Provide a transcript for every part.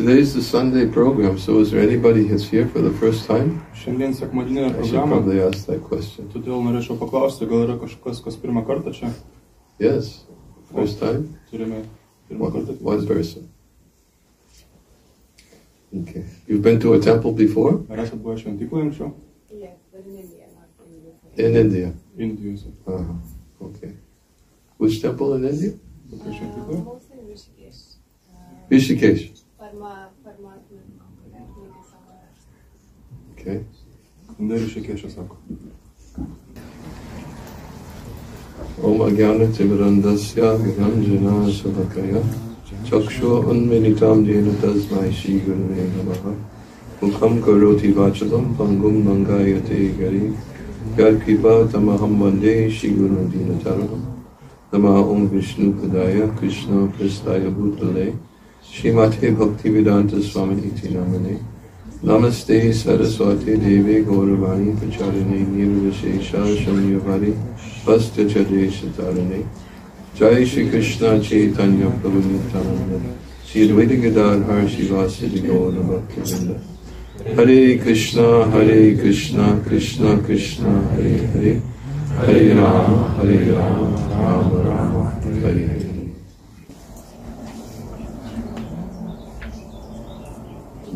Today's the Sunday program, so is there anybody that's here for the first time? Šiandien sekmadieninė I should probably ask that question. todėl norėčiau paklausti, gal yra kažkas, kas pirmą kartą čia Yes, first time? turime pirmą One, kartą. one person. Okay. You've been to a temple before? Ar esate buvę šventykloje anksčiau? Yes, but in India, not in UK. In India. Indijose. Uh-huh. Okay. Which temple in India? Kokia Uh, šventykloje? mostly Rishikesh. Uh, Rishikesh. Okay. Nerešė kešė sako. Om Agyana Timirandasya Gyanjana Savakaya Chakshu Unminitam Jena Tasmai Shri Gurve Namaha. Mukham Karoti Vachalam Pangum Mangayate Gari. Yalpipa Tamaham Vande Shri Guru Dina Taranam Namaha Om Vishnu Padaya Krishna Pristaya Bhutale. Shrimate Bhaktivedanta Swami Iti Namane Namaste Saraswati Devi Gauravani Pacharani Nirvishesha Shamyavari Bhasta Chadesh Tarane Jai Shri Krishna Chaitanya Prabhu Nityananda Shri Advaita Gadadhar Shivasiti Gaura Bhaktivinda Hare Krishna Hare Krishna Krishna Krishna Hare Hare Hare Rama Hare Rama Rama Rama Hare Hare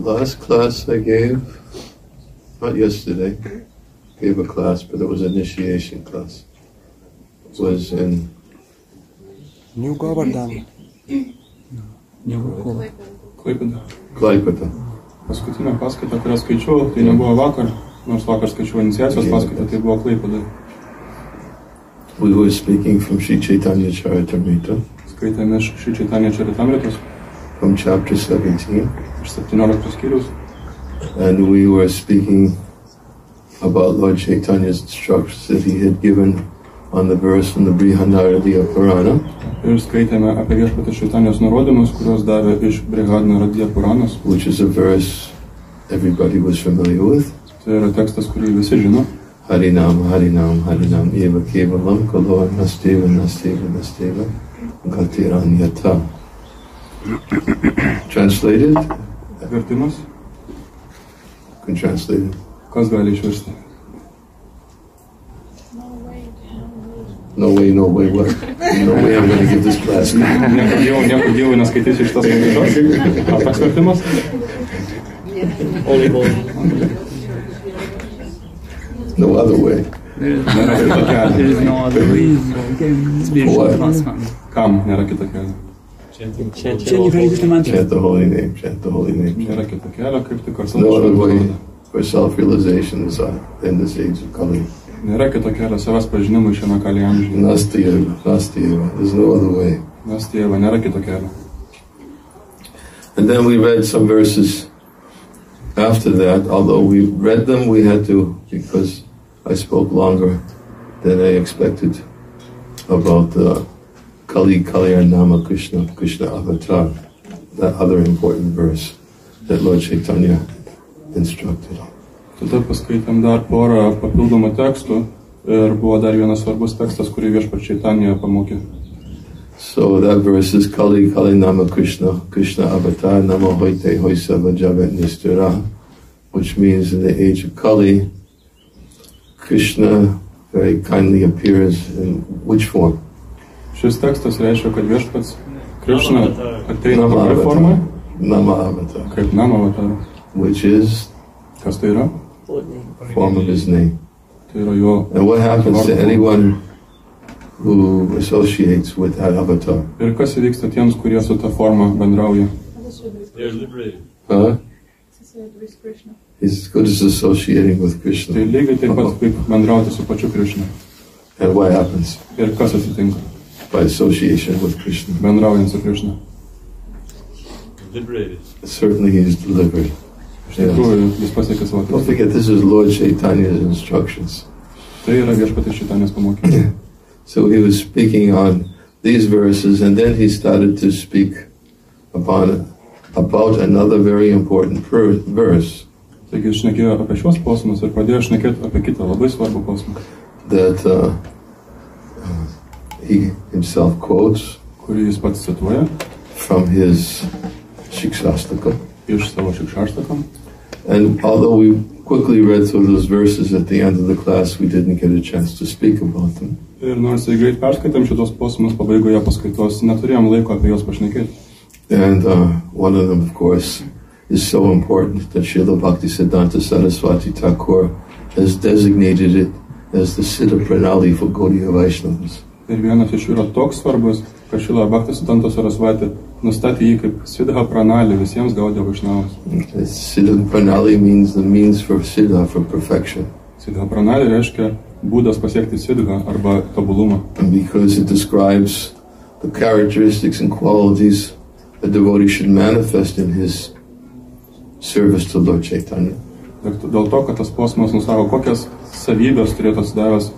Last class I gave, not yesterday, gave a class, but it was initiation class. Was in New Govardhan. Klaipėda. Klaipėda. Paskutinė paskaita, kurią skaičiau, tai nebuvo vakar, nors vakar skaičiau iniciacijos paskaitą, tai buvo Klaipėda. We were speaking from Sri Chaitanya Charitamrita Skaitėme iš šį čitanį Čaritamritos from chapter 17, iš 17 skyrius and we were speaking about Lord Chaitanya's instructions that he had given on the verse from the Brihanaradiya Purana, ir skaitėme apie viešpatį Šitanijos nurodymus, kuriuos davė iš Brigadno Radija which is a verse everybody was familiar with. Tai yra tekstas, kurį visi žino. Harinam, Harinam, Harinam, Eva Kevalam, Kalo, Nasteva, Nasteva, Nasteva, Gatiranyata. Translated? Vertimas, Can translate it. kas gali išversti? No way, No way, no way. no way, what? No way I'm going to give this class. Nieko dievui, nieko dievui neskaitysiu šitos paskaitos. Ar toks vertimas? No other way. Nėra kito kelio. There is no other way. It's spiritual What? transformation. Kam nėra kito kelio? Chant your Hare Krishna mantra. Chant the holy name, chant the holy name. Nėra kito kelio, kaip tik No other way for self-realization is uh, in this age of Kali. Nėra kito kelio savęs pažinimui šiame kalėje amžiuje. Nastiyeva, Nastiyeva. There's no other way. Nes tėva, nėra kito kelio. And then we read some verses after that. Although we read them, we had to, because I spoke longer than I expected about the Kali Kalyanama Krishna, Krishna Avatar, that other important verse that Lord Chaitanya instructed. Tada paskaitėm dar porą papildomų tekstų ir buvo dar vienas svarbus tekstas, kurį viešpačiai Tanija pamokė. So that verse is Kali Kali Nama Krishna, Krishna Avatar Nama Hoite Hoisava Jagat Nistira, which means in the age of Kali, Krishna very kindly appears in which form? Šis tekstas reiškia, kad viešpats Krishna ateina kokia forma, Nama Avatar, kaip Nama avatar. which is Kas tai yra? form of his name. Tai yra jo. And what happens to anyone who associates with that avatar? Ir kas įvyksta tiems, kurie su ta forma bendrauja? They're liberated. Huh? He's as good as associating with Tai Krishna. lygiai taip pat kaip bendrauti su pačiu Krishna. And what happens Ir kas atsitinka by association with Krishna. Men равен со Кришна. Liberated. Certainly he is delivered. Yes. Don't forget, this is Lord Chaitanya's instructions. so he was speaking on these verses, and then he started to speak upon about another very important verse. That uh, he himself quotes kurį jis pats from his Shikshastaka, iš savo šikšaštakam. And although we quickly read through those verses at the end of the class, we didn't get a chance to speak about them. Ir nors ir greit perskaitėm šitos posmus pabaigoje paskaitos, neturėjom laiko apie juos pašnekėti. And uh, one of them, of course, is so important that Srila Bhaktisiddhanta Saraswati Thakur has designated it as the Siddha Pranali for Gaudiya Vaishnavas. Ir vienas iš jų yra toks svarbus, kad Šila Bhaktas Siddhanta Sarasvati nustatė jį kaip Siddha Pranali visiems gaudė vašnavams. Siddha Pranali means the means for Siddha, for perfection. Siddha Pranali reiškia būdas pasiekti Siddha arba tobulumą. Because it describes the characteristics and qualities a devotee should manifest in his service to Lord Chaitanya. Dėl to, kad tas posmas nusako, kokias savybės turėtų atsidavęs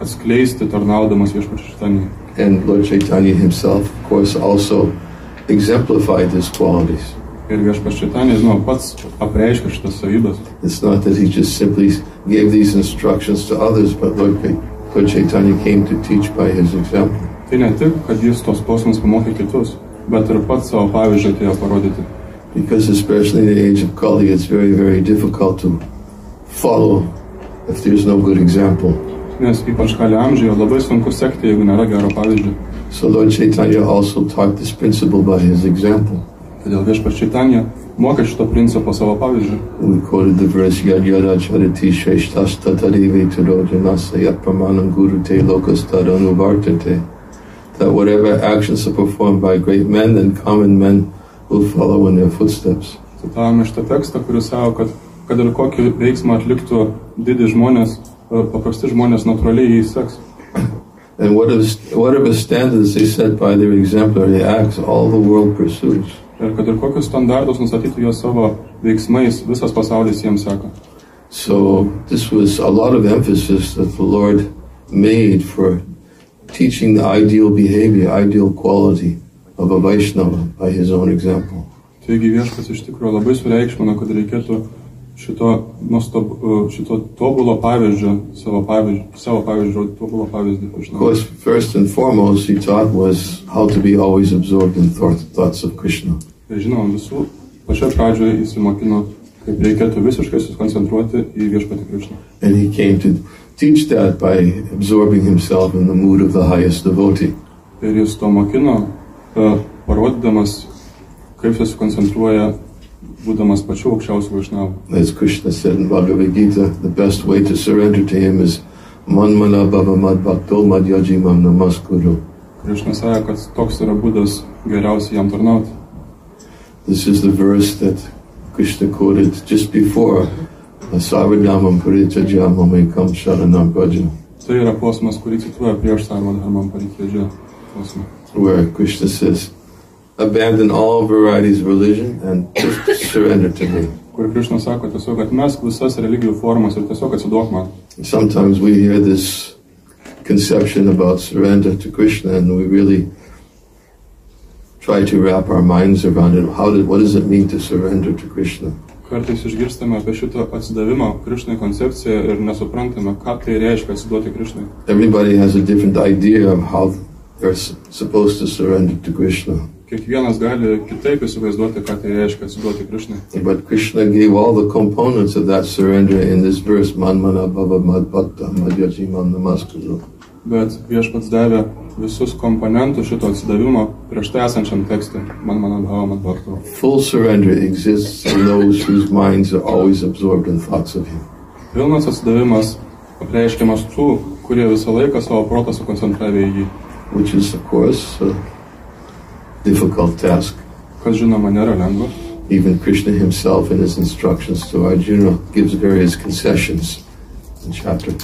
atskleisti tarnaudamas viešpačiu. And Lord Chaitanya himself, of course, also exemplified his qualities. Ir viešpačiu šitanį, žinoma, pats apreiškia šitas savybės. It's not that he just simply gave these instructions to others, but Lord, Lord Chaitanya came to teach by his example. Tai ne tik, kad jis tos posmus pamokė kitus, bet ir pats savo pavyzdžių atėjo parodyti. Because especially in the age of Kali, it's very, very difficult to follow if there's no good example. Nes ypač kali amžiuje labai sunku sekti, jeigu nėra gero pavyzdžio. So Lord Chaitanya also taught this principle by his example. Todėl viešpačiu šitanį mokė šito principo savo pavyzdžių. We quoted the verse Yad Yada Chariti Shreshtas Tatarive Turojanasa Yat Pramanam Guru Te Lokas Tadanuvartate. That whatever actions are performed by great men, then common men will follow in their footsteps. Citavome šitą tekstą, kuris savo, kad kad ir kokį veiksmą atliktų didį žmonės, paprasti žmonės natūraliai jį seks. And whatever, whatever standards they set by their exemplary acts, all the world pursues. Ir kad ir kokius standartus nustatytų jos savo veiksmais, visas pasaulis jiems seka. So this was a lot of emphasis that the Lord made for teaching the ideal behavior, ideal quality of a Vaishnava by his own example. Taigi viešpas iš tikrųjų labai sureikšmino, kad reikėtų šito, nuostab, e, šito tobulo pavyzdžio, savo pavyzdžio, savo pavyzdžio, tobulo pavyzdį. Of žinau. course, first and foremost, he taught was how to be always absorbed in thought, thoughts of Krishna. Ir žinoma, visų pačioje pradžioje įsimokino, kaip reikėtų visiškai susikoncentruoti į viešpatį Krišną. And he came to teach that by absorbing himself in the mood of the highest devotee. Ir jis to mokino, e, parodydamas, kaip susikoncentruoja, būdamas pačiu aukščiausiu vaišnavu. As Krishna said in Bhagavad Gita, the best way to surrender to him is manmana bhava mad bhakto mad yajimam namaskuru. Krišna sakė, kad toks yra būdas geriausiai jam tarnauti. This is the verse that Krishna quoted just before Savadamam Paritajamam Ekam Sharanam Bhajan, Tai yra posmas, kurį cituoja prieš parikėdžią posmą. where Krishna says, Abandon all varieties of religion and just surrender to me. Kur Krišna sako tiesiog, kad mes visas religijų formas ir tiesiog atsiduok man. Sometimes we hear this conception about surrender to Krishna and we really try to wrap our minds around it. How did, what does it mean to surrender to Krishna? Kartais išgirstame apie šitą atsidavimą Krišnai koncepciją ir nesuprantame, ką tai reiškia atsiduoti Krišnai. Everybody has a different idea of how they're s- supposed to surrender to Krishna. Kiekvienas gali kitaip įsivaizduoti, ką tai reiškia atsiduoti Krišnai. But Krishna gave all the components of that surrender in this verse, Manmana Bhava Mad Bhakta Madhyajimam Namaskuru. Bet viešpats davė visus komponentus šito atsidavimo prieš tai esančiam tekstui. Man mano bhava man bhakto. Full surrender exists in those whose minds are always absorbed in thoughts of Him. Pilnas atsidavimas apreiškiamas tų, kurie visą laiką savo protą sukoncentravė į jį. which is, of course, a difficult task. Kas žinoma nėra lengva. Even Krishna himself, in his instructions to Arjuna, gives various concessions in chapter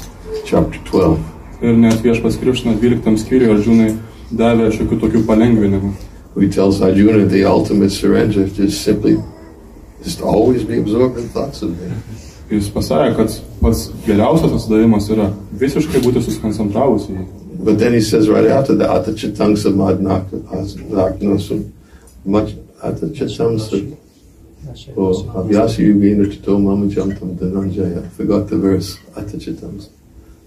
chapter 12. Ir net viešpas Krišna 12 skyriui Aržiūnai davė šiokių tokių palengvinimų. He tells Arjuna the ultimate surrender just simply just always be absorbed in thoughts of me. Jis pasakė, kad pats geriausias atsidavimas yra visiškai būti susikoncentravus į jį. But then he says right after that, Atachitam samadnaknasum, much atachitam Oh, Abhyasa Yugena Chito Mama Jantam Dhananjaya. Forgot the verse. Atachitam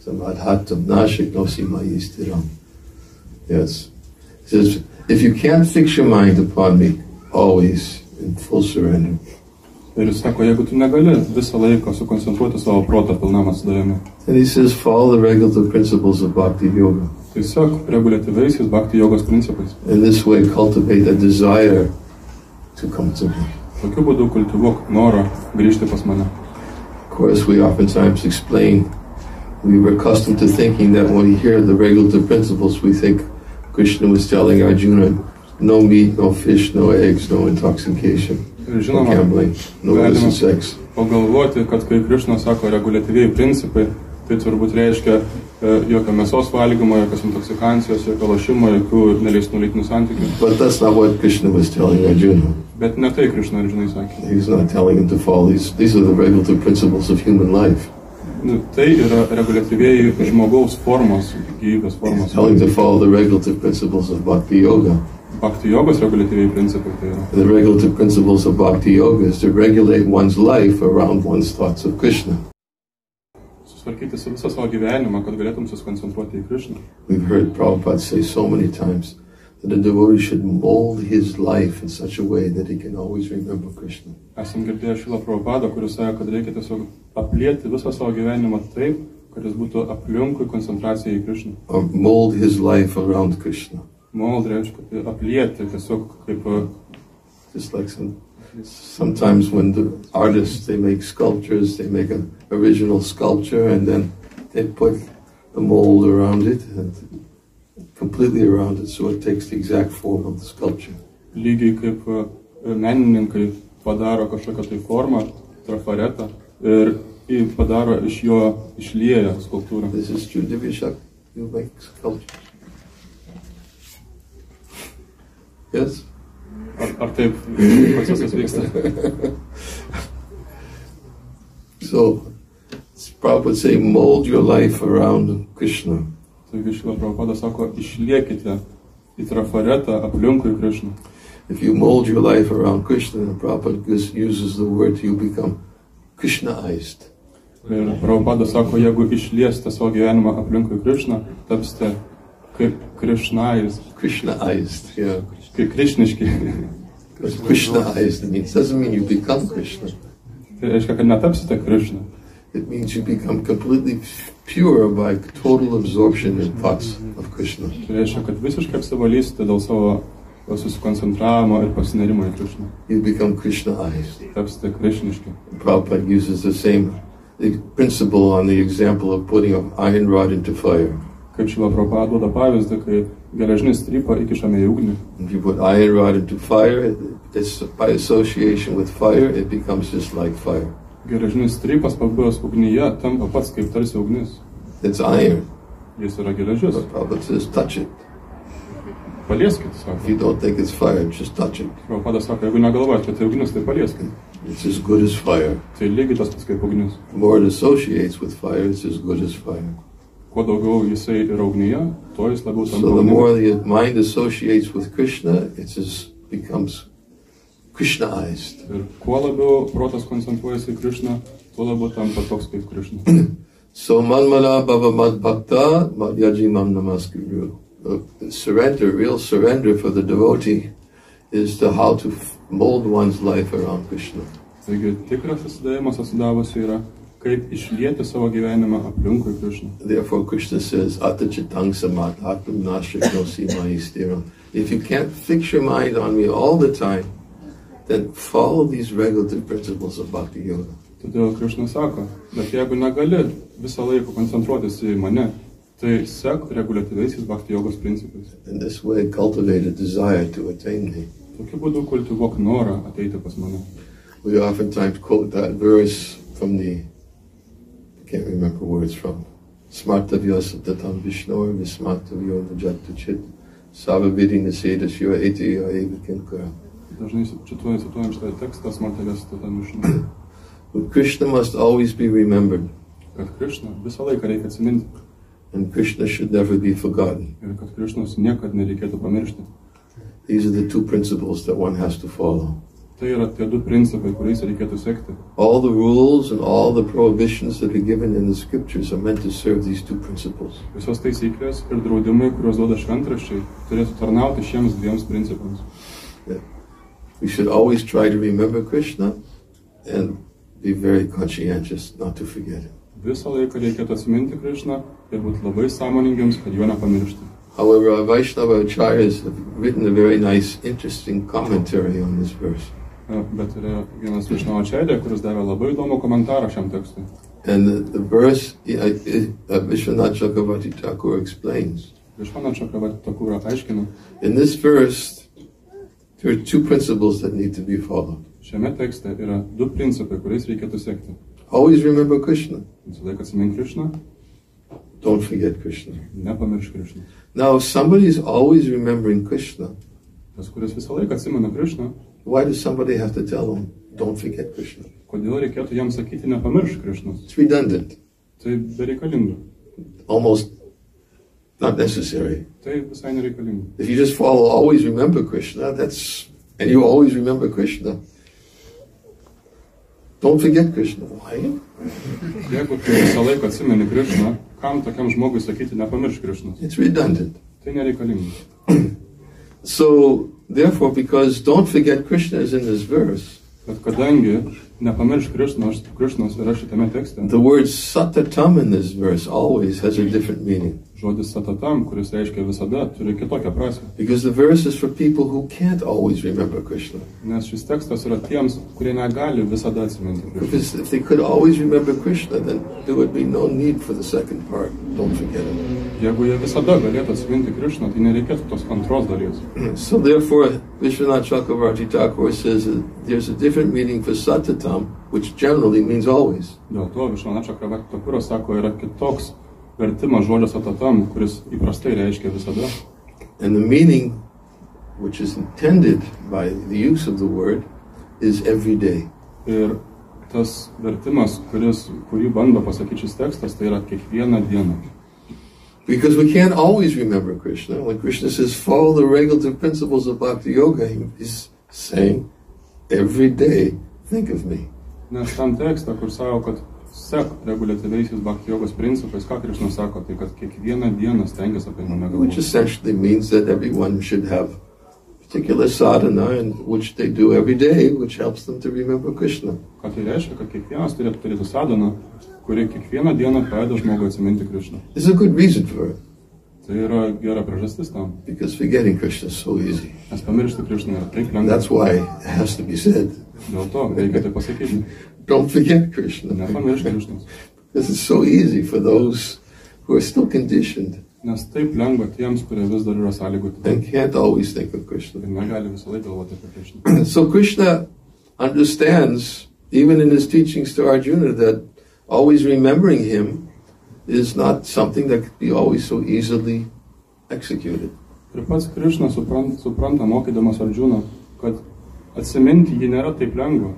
Samadhatam Nashik Nosima Yistiram. Yes. He says, if you can't fix your mind upon me, always in full surrender, Ir jis sako, jeigu tu negali visą laiką sukoncentruoti savo protą pilnam atsidavimui, And he says, follow the regulative principles of bhakti yoga. tiesiog reguliatyviaisiais bhakti jogos principais. In this way, cultivate a desire to come to me. Tokiu būdu kultivuok norą grįžti pas mane. Of course, we oftentimes explain, we were accustomed to thinking that when we hear the regulative principles, we think Krishna was telling Arjuna, no meat, no fish, no eggs, no intoxication, žinoma, sex. pagalvoti, kad kai Krišna sako reguliatyviai principai, tai turbūt reiškia e, jokio mėsos valgymo, jokios intoksikancijos, jokio lošimo, jokių neleistinų lytinių santykių. But that's not what Krishna was telling Arjuna. Bet ne tai Krišna ir žinai sakė. He's not telling him to follow these. These are the regulative principles of human life. Nu, tai yra reguliatyviai žmogaus formos, gyvybės He's formos. telling to follow the regulative principles of bhakti yoga. Bhakti principai. The regulative principles of bhakti yoga is to regulate one's life around one's thoughts of Krishna. Susvarkyti su visą savo gyvenimą, kad galėtum susikoncentruoti į Krišną. We've heard Prabhupada say so many times that a devotee should mold his life in such a way that he can always remember Krishna. Esam girdėję Šilą Prabhupadą, kuris kad reikia tiesiog aplieti visą savo gyvenimą taip, kad jis būtų aplinkui koncentracija į Krišną. Or uh, mold his life around Krishna. Mold reiškia tai aplieti tiesiog kaip Just like some, sometimes when the artists, they make sculptures, they make an original sculpture and then they put the mold around it and completely around it so it takes the exact form of the sculpture. lygiai kaip menininkai padaro kažkokią tai formą, trafaretą ir padaro iš jo išlieja skulptūrą. This is true, Divya You make sculptures. Yes? Ar, ar taip procesas vyksta? So, Prabhupada say, mold your life around Krishna. Taigi Šila Prabhupada sako, išliekite į trafaretą aplinkui Krišną. If you mold your life around Krishna, Prabhupada uses the word, you become Krishnaized. Ir Prabhupada sako, jeigu išliesite savo gyvenimą aplinkui Krišną, tapsite Krišnais, Krishnaized, yeah. Because Krishnaized means doesn't mean you become Krishna. Tai reiškia, kad netapsite Krišną. It means you become completely pure by total absorption in thoughts of Krishna. Tai reiškia, kad visiškai apsivalysite dėl savo susikoncentravimo ir pasinerimo į Krišną. You become Krishnaized. Prabhupada uses the same principle on the example of putting an iron rod into fire. Kaip Šila Prabhupada duoda pavyzdį, kai geležinį strypą įkišame į ugnį. If fire, this, by association with fire, it becomes just like fire. Geležinis strypas pabuvęs ugnyje tampa pats kaip tarsi ugnis. It's iron. Jis yra geležis. But Prabhupada says, touch it. Palieskit, If sako. you don't think it's fire, just touch it. Prabhupada sako, jeigu negalvojat, kad tai ugnis, tai palieskit. It's as good as fire. Tai lygiai tas pats kaip ugnis. The more it associates with fire, it's as good as fire. Kuo daugiau jisai yra ugnyje, tuo jis labiau tampa So the ugnim. more the mind associates with Krishna, it just becomes Krishnaized. Ir kuo labiau protas koncentruojasi į Krišną, tuo labiau tampa toks kaip Krišna. So manmana bhava mad bhakta madhyaji mam namaskuru. The surrender, real surrender for the devotee is to how to f- mold one's life around Krishna. Taigi tikras susidėjimas atsidavusi yra, kaip išlieti savo gyvenimą aplinkui Krišną. Therefore Krishna says, Atta chitang samat atmam nashiknosi stiram. If you can't fix your mind on me all the time, then follow these regulative principles of bhakti yoga. Todėl Krišna sako, bet jeigu negali visą laiką koncentruotis į mane, tai sek reguliatyviaisiais bhakti jogos principais. In this way, cultivate a desire to attain me. Tokiu būdu kultivuok norą ateiti pas mane. We oftentimes quote that verse from the, can't remember where it's from. Smartavya satatam vishnor vismartavyo najatu chit savavidi naseda shiva eti eva kinkara. Dažnai cituoju, cituojam šitą tekstą, smartelės tada mišinu, But Krishna must always be remembered, kad Krišna visą reikia atsiminti and Krishna should never be forgotten. ir kad Krišnos niekad nereikėtų pamiršti. These are the two principles that one has to follow. Tai yra tie du principai, kuriais reikėtų sekti. All the rules and all the prohibitions that are given in the scriptures are meant to serve these two principles. Visos taisyklės ir draudimai, kuriuos duoda šventraščiai, turėtų tarnauti šiems dviems principams. We should always try to remember Krishna and be very conscientious not to forget him. Visą laiką reikėtų atsiminti Krišną ir būti labai sąmoningiams, kad jo nepamiršti. However, our Vaishnava acharyas have written a very nice, interesting commentary on this verse. E, Bet yra vienas Višnavo Čedė, kuris davė labai įdomų komentarą šiam tekstui. And the, the verse, uh, uh, Vishwanath Chakravarti Thakur explains. Višvana Čakravati Takūra aiškina, In this verse, there are two principles that need to be followed. šiame tekste yra du principai, kuriais reikėtų sekti. Always remember Krishna. Visą laiką atsimink Krišną, Don't forget Krishna. nepamiršk Krišną. Now, if somebody is always remembering Krishna, Tas, kuris visą laiką atsimena Krišną, why does somebody have to tell them, don't forget Krishna? kodėl reikėtų jam sakyti nepamiršk? It's redundant, Tai bereikalinga. almost not necessary. Tai visai nereikalinga. If you just follow, always remember Krishna, that's, and you always remember Krishna, don't forget Krishna. Why? Jeigu tu visą laiką atsimeni Krišną, kam tokiam žmogui sakyti nepamiršk Krišnos? It's redundant. Tai nereikalinga. So, therefore, because don't forget Krishna is in this verse, Bet kadangi nepamiršk Krišnos, Krišnos yra šitame tekste, the word satatam in this verse always has a different meaning. žodis satatam, kuris reiškia visada, turi kitokią prasme. Because the verse is for people who can't always remember Krishna. Nes šis tekstas yra tiems, kurie negali visada atsiminti Krišną. Because if they could always remember Krishna, then there would be no need for the second part. Don't forget him. Jeigu jie visada galėtų atsiminti Krišną, tai nereikėtų tos antros dalies. So therefore, Vishwanath Chakravarti Thakur says that there's a different meaning for satatam, which generally means always. Dėl to Višvana Čakravati Takuras sako, yra kitoks vertimas žodžio satatam, kuris įprastai reiškia visada. And the meaning, which is intended by the use of the word, is every day. Ir tas vertimas, kuris, kurį bando pasakyti šis tekstas, tai yra kiekvieną dieną. Because we can't always remember Krishna. When Krishna says, follow the regulative principles of Bhakti Yoga, he- he's saying, every day, think of me. Nes tam tekstą, kur sako, kad sek reguliatyviaisiais bhakti jogos principais, ką Krišna sako, tai kad kiekvieną dieną stengiasi apie mane Which galvoti. essentially means that everyone should have particular sadhana, in which they do every day, which helps them to remember Krishna. Ką tai reiškia, kad kiekvienas turėtų turėti sadaną, kuri kiekvieną dieną padeda žmogui atsiminti Krišną. There's a good reason for it, Tai yra gera priežastis tam, because forgetting Krishna is so easy. nes pamiršti Krišną yra taip And lengva. that's why it has to be said. Dėl to reikia tai pasakyti. Don't forget Krishna. Nepamiršk Krišnos. Because it's so easy for those who are still conditioned Nes taip lengva tiems, kurie vis dar yra sąlygoti and can't always think of Krishna. ir negali visą laiką galvoti apie Krišną. So Krishna understands, even in his teachings to Arjuna, that always remembering him is not something that could be always so easily executed. Ir pats Krišna supranta, supranta mokydamas Ardžiūną, kad atsiminti jį nėra taip lengva.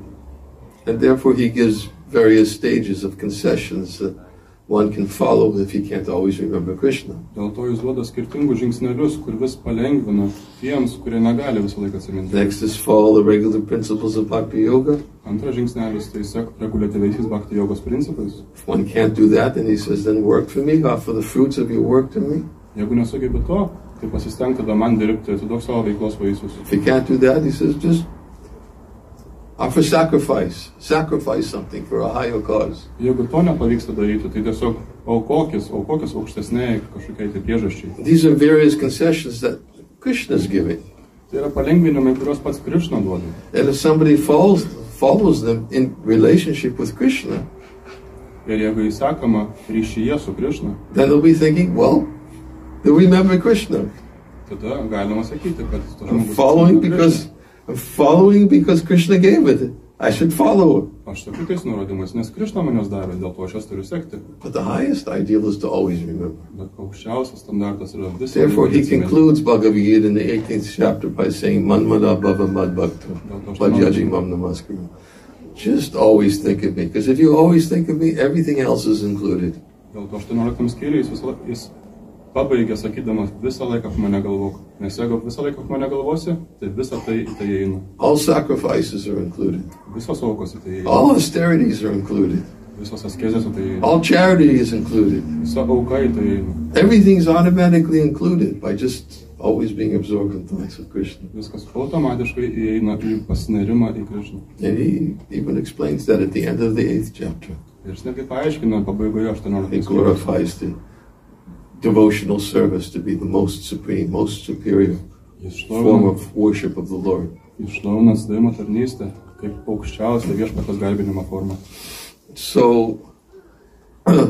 And therefore he gives various stages of concessions that one can follow if he can't always remember Krishna. Dėl to jis duoda skirtingus žingsnelius, kur vis palengvina tiems, kurie negali visą laiką atsiminti. Next is follow the regular principles of Bhakti Yoga. Antras žingsnelis tai sek reguliatyviaisiais bhakti jogos principais. If one can't do that, then he says, then work for me, offer the fruits of your work to me. Jeigu nesugebi to, tai pasistengk tada man dirbti, atiduok savo veiklos vaisius. If you can't do that, he says, just offer sacrifice. Sacrifice something for a higher cause. Jeigu to nepavyksta daryti, tai tiesiog aukokis, aukokis kažkokiai tai priežasčiai. These are various concessions that Krishna is giving. Tai yra palengvinimai, kuriuos pats Krišna duoda. And if somebody follows, follows them in relationship with Krishna, Ir jeigu ryšyje su Krišna, then they'll be thinking, well, they'll remember Krishna. tada galima sakyti, kad I'm following because Krišną. I'm following because Krishna gave it. I should follow it. Aš tokiu tais nurodymais, nes Krišna manęs davė, dėl to aš jas turiu sekti. But the highest ideal is to always remember. Bet aukščiausias standartas yra visą Therefore, he concludes Bhagavad Gita in the 18th chapter by saying, Manmada Bhava Mad Bhakta, Bhajaji Mam Namaskaram. Just always think of me, because if you always think of me, everything else is included. Dėl to 18 skyriui jis, jis pabaigė sakydamas visą laiką mane galvok. Nes jeigu visą laiką mane galvosi, tai visą tai į tai įeina. All sacrifices are included. Visos aukos į tai įeina. All austerities are included. Visos askezės į tai įeina. All charity is included. Visa auka į tai įeina. Everything's automatically included by just always being absorbed in thoughts of Krishna. Viskas automatiškai įeina į pasinarimą į Krišną. And he even explains that at the end of the eighth chapter. Ir jis netgi paaiškina pabaigoje He 18 skyriaus. glorifies the devotional service to be the most supreme, most superior form of worship of the Lord. jis šlovina tarnystę kaip aukščiausia viešpatos garbinimo forma. So,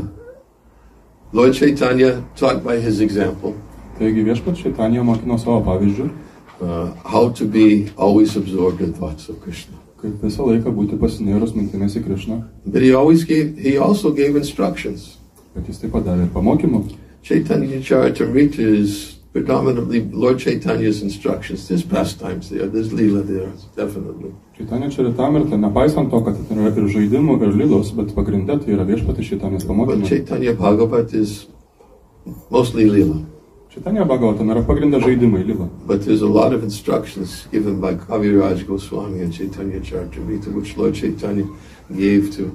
Lord Chaitanya taught by his example Taigi viešpats šeitanija mokino savo pavyzdžių, uh, how to be always absorbed in thoughts of Krishna. kaip visą laiką būti pasinėrus mintimis į Krišną, But he always gave, he also gave instructions. bet jis taip pat davė ir pamokymų. Chaitanya Charitamrita is predominantly Lord Chaitanya's instructions. There's pastimes there, there's lila there, definitely. Šeitanė čia ritamirta, nepaisant to, kad ten yra ir žaidimų, ir lylos, bet pagrindė tai yra viešpatį šeitanės But. Chaitanya Bhagavat is mostly lila. Šeitanė bagautam yra pagrindė žaidimai, lyla. But there's a lot of instructions given by Kaviraj Goswami and Chaitanya Charitamrita, which Lord Chaitanya gave to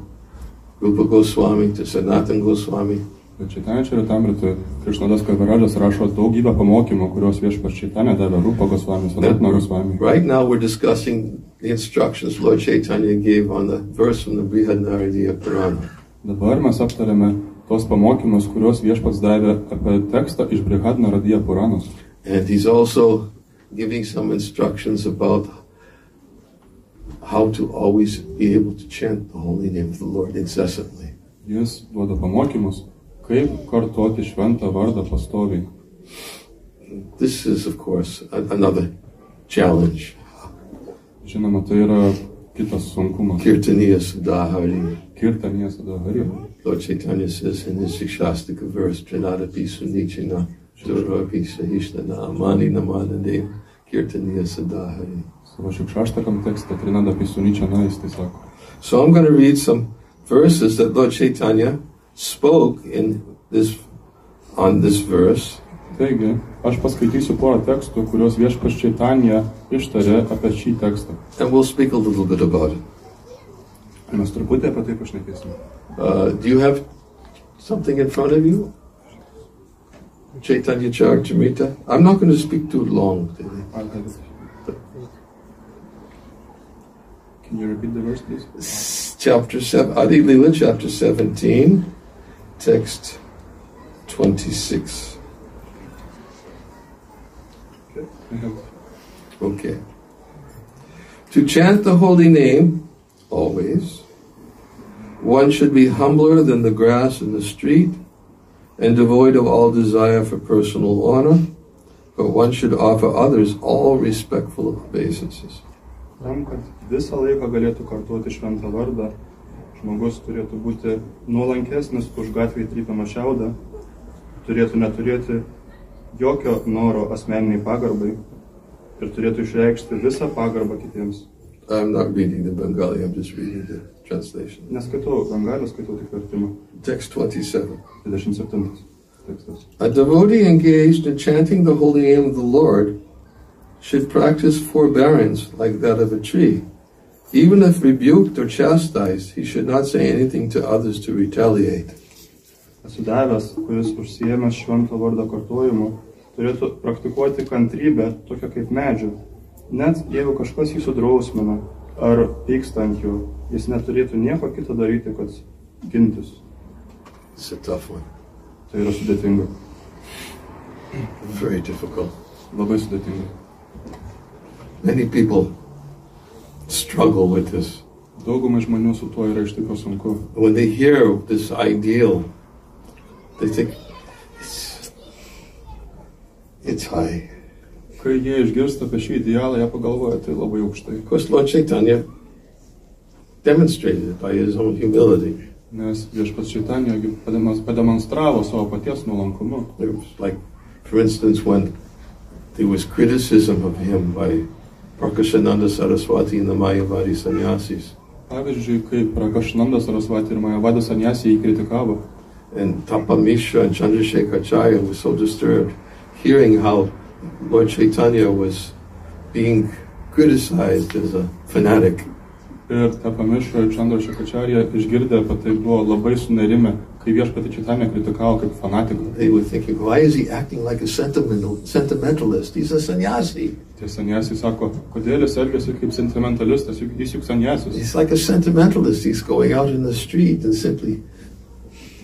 Rupa Goswami, to Sanatan Goswami. Bet šeitanė čia ritamirta, Krišnadas Kaviražas rašo daugybę pamokymų, kuriuos viešpats šeitanė davė Rūpa Gosvami, Sanatna Gosvami. Right now we're discussing the instructions Lord Chaitanya gave on the verse from the Brihad Naradiya Purana. Dabar mes aptarėme tos pamokymus, kuriuos viešpats davė apie tekstą iš Brihadno Radija Puranos. And he's also giving some instructions about how to always be able to chant the holy name of the Lord incessantly. Jis duoda pamokymus, kaip kartoti šventą vardą pastoviai. This is, of course, another challenge. Žinoma, tai yra kitas sunkumas. Kirtaniya Sudahari. Kirtanės Adahari. Lord Chaitanya says in his Shikshastika verse, Trinada Pisu Nichina, Dura Pisa Hishnana, Amani Namadade, Kirtaniya Sudahari. Savo šikšaštakam tekste Trinada Pisuničia Nais, tai sako. So I'm going to read some verses that Lord Chaitanya spoke in this on this verse, Taigi, aš paskaitysiu porą tekstų, kuriuos viešpas Čeitanija ištarė apie šį tekstą. and we'll speak a little bit about it. Ir mes truputį apie tai pašnekėsime. Uh, do you have something in front of you? Chaitanya Charitamrita? I'm not going to speak too long today. Can you repeat the verse, please? Chapter 7, Adi Lila, chapter 17, text 26. I Okay. To chant the holy name, always, one should be humbler than the grass in the street and devoid of all desire for personal honor, but one should offer others all respectful obeisances. Tam, kad visą laiką galėtų kartuoti šventą vardą, žmogus turėtų būti nuolankesnis už gatvėje trypiamą šiaudą, turėtų neturėti jokio noro asmeniniai pagarbai ir turėtų išreikšti visą pagarbą kitiems. I'm not reading the Bengali, I'm just reading the translation. Neskaitau Bengalio, skaitau tik vertimą. Text 27. 27 tekstas. A devotee engaged in chanting the holy name of the Lord should practice forbearance like that of a tree. Even if rebuked or chastised, he should not say anything to others to retaliate. Esu davęs, kuris užsiemęs švento vardo kartojimu, turėtų praktikuoti kantrybę, tokią kaip medžių. Net jeigu kažkas jį sudrausmina ar pyksta ant jo, jis neturėtų nieko kito daryti, kad gintis. It's a tough one, Tai yra sudėtinga. very difficult. Labai sudėtinga. Many people struggle with this. Daugumai žmonių su tuo yra iš tikrųjų sunku. When they hear this ideal, they think it's, it's high. Kai jie išgirsta apie šį idealą, jie pagalvoja, tai labai aukštai. Of course, Lord Chaitanya demonstrated it by his own humility. Nes viešpats Šeitanija pademonstravo savo paties nuolankumu. Like, for instance, when there was criticism of him by Prakashananda Saraswati and the Mayavadi sannyasis, Pavyzdžiui, kai Prakašnandas Sarasvati ir Majavadas Anjasi jį kritikavo, and Tapa Mishra and Chandrasekhar Acharya was so disturbed hearing how Lord Chaitanya was being criticized as a fanatic. Ir tą pamiršo Čandro Šakačarija išgirdę apie tai buvo labai sunerime, kai viešpatį Čitanę kritikavo kaip fanatiką. They were thinking, why is he acting like a sentimental, sentimentalist? He's a sannyasi. Tie saniesiai sako, kodėl jis elgesi kaip sentimentalistas, juk jis juk saniesius. He's like a sentimentalist. He's going out in the street and simply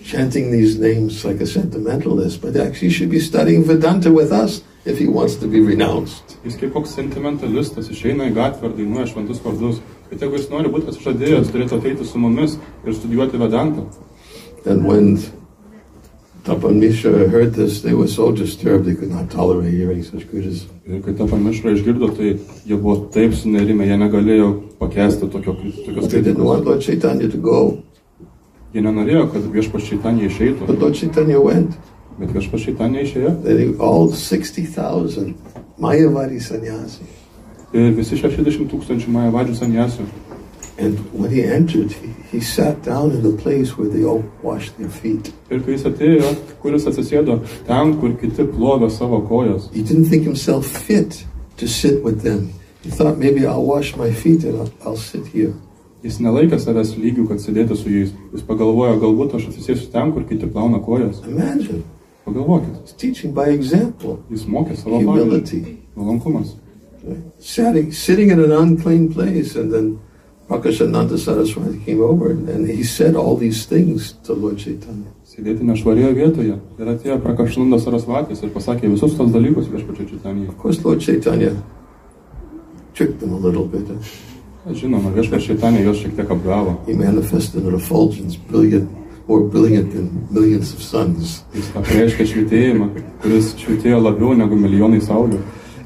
chanting these names like a sentimentalist. But actually, he should be studying Vedanta with us if he wants to be renounced. Jis kaip koks sentimentalistas išeina į gatvę ir dainuoja šventus vardus. Bet jeigu jis nori būti atsižadėjęs, turėtų ateiti su mumis ir studijuoti Vedantą. And when Tapan Misha heard this, they were so disturbed they could not tolerate hearing such criticism. Ir kai tą pamiršą išgirdo, tai jie buvo taip sunerime, jie negalėjo pakęsti tokio, tokios They didn't kritikos. want Lord Chaitanya to go, Jie nenorėjo, kad viešpas Čitanė išeitų, but Lord Chaitanya went. bet viešpas Čitanė išėjo. Then he, all 60,000 Mayavadi sannyasi. Ir visi 60 tūkstančių majavadžių saniesių. And when he entered, he, he sat down in the place where they all washed their feet. Ir kai jis atėjo, kuris atsisėdo ten, kur kiti plovė savo kojas. He didn't think himself fit to sit with them. He thought maybe I'll wash my feet and I'll, I'll sit here. Jis nelaikė savęs lygių, kad sėdėtų su jais. Jis pagalvojo, galbūt aš atsisėsiu ten, kur kiti plauna kojas. Imagine, Pagalvokit, he's teaching by example, jis mokė savo pavyzdžių. humility. Nuolankumas. Sitting, sitting in an unclean place, and then Prakashananda Saraswati came over and, and he said all these things to Lord Chaitanya. Sėdėti nešvarioje vietoje. Ir atėjo prakašnundas Sarasvatis ir pasakė visus tos dalykus viešpačiu Čitanijai. Of course, Lord Chaitanya tricked them a little bit. Žinoma, viešpas Čitanija juos šiek tiek apgavo. He manifested an effulgence brilliant, more brilliant than millions of suns. Jis apreiškė švitėjimą, kuris švitėjo labiau negu milijonai saulių.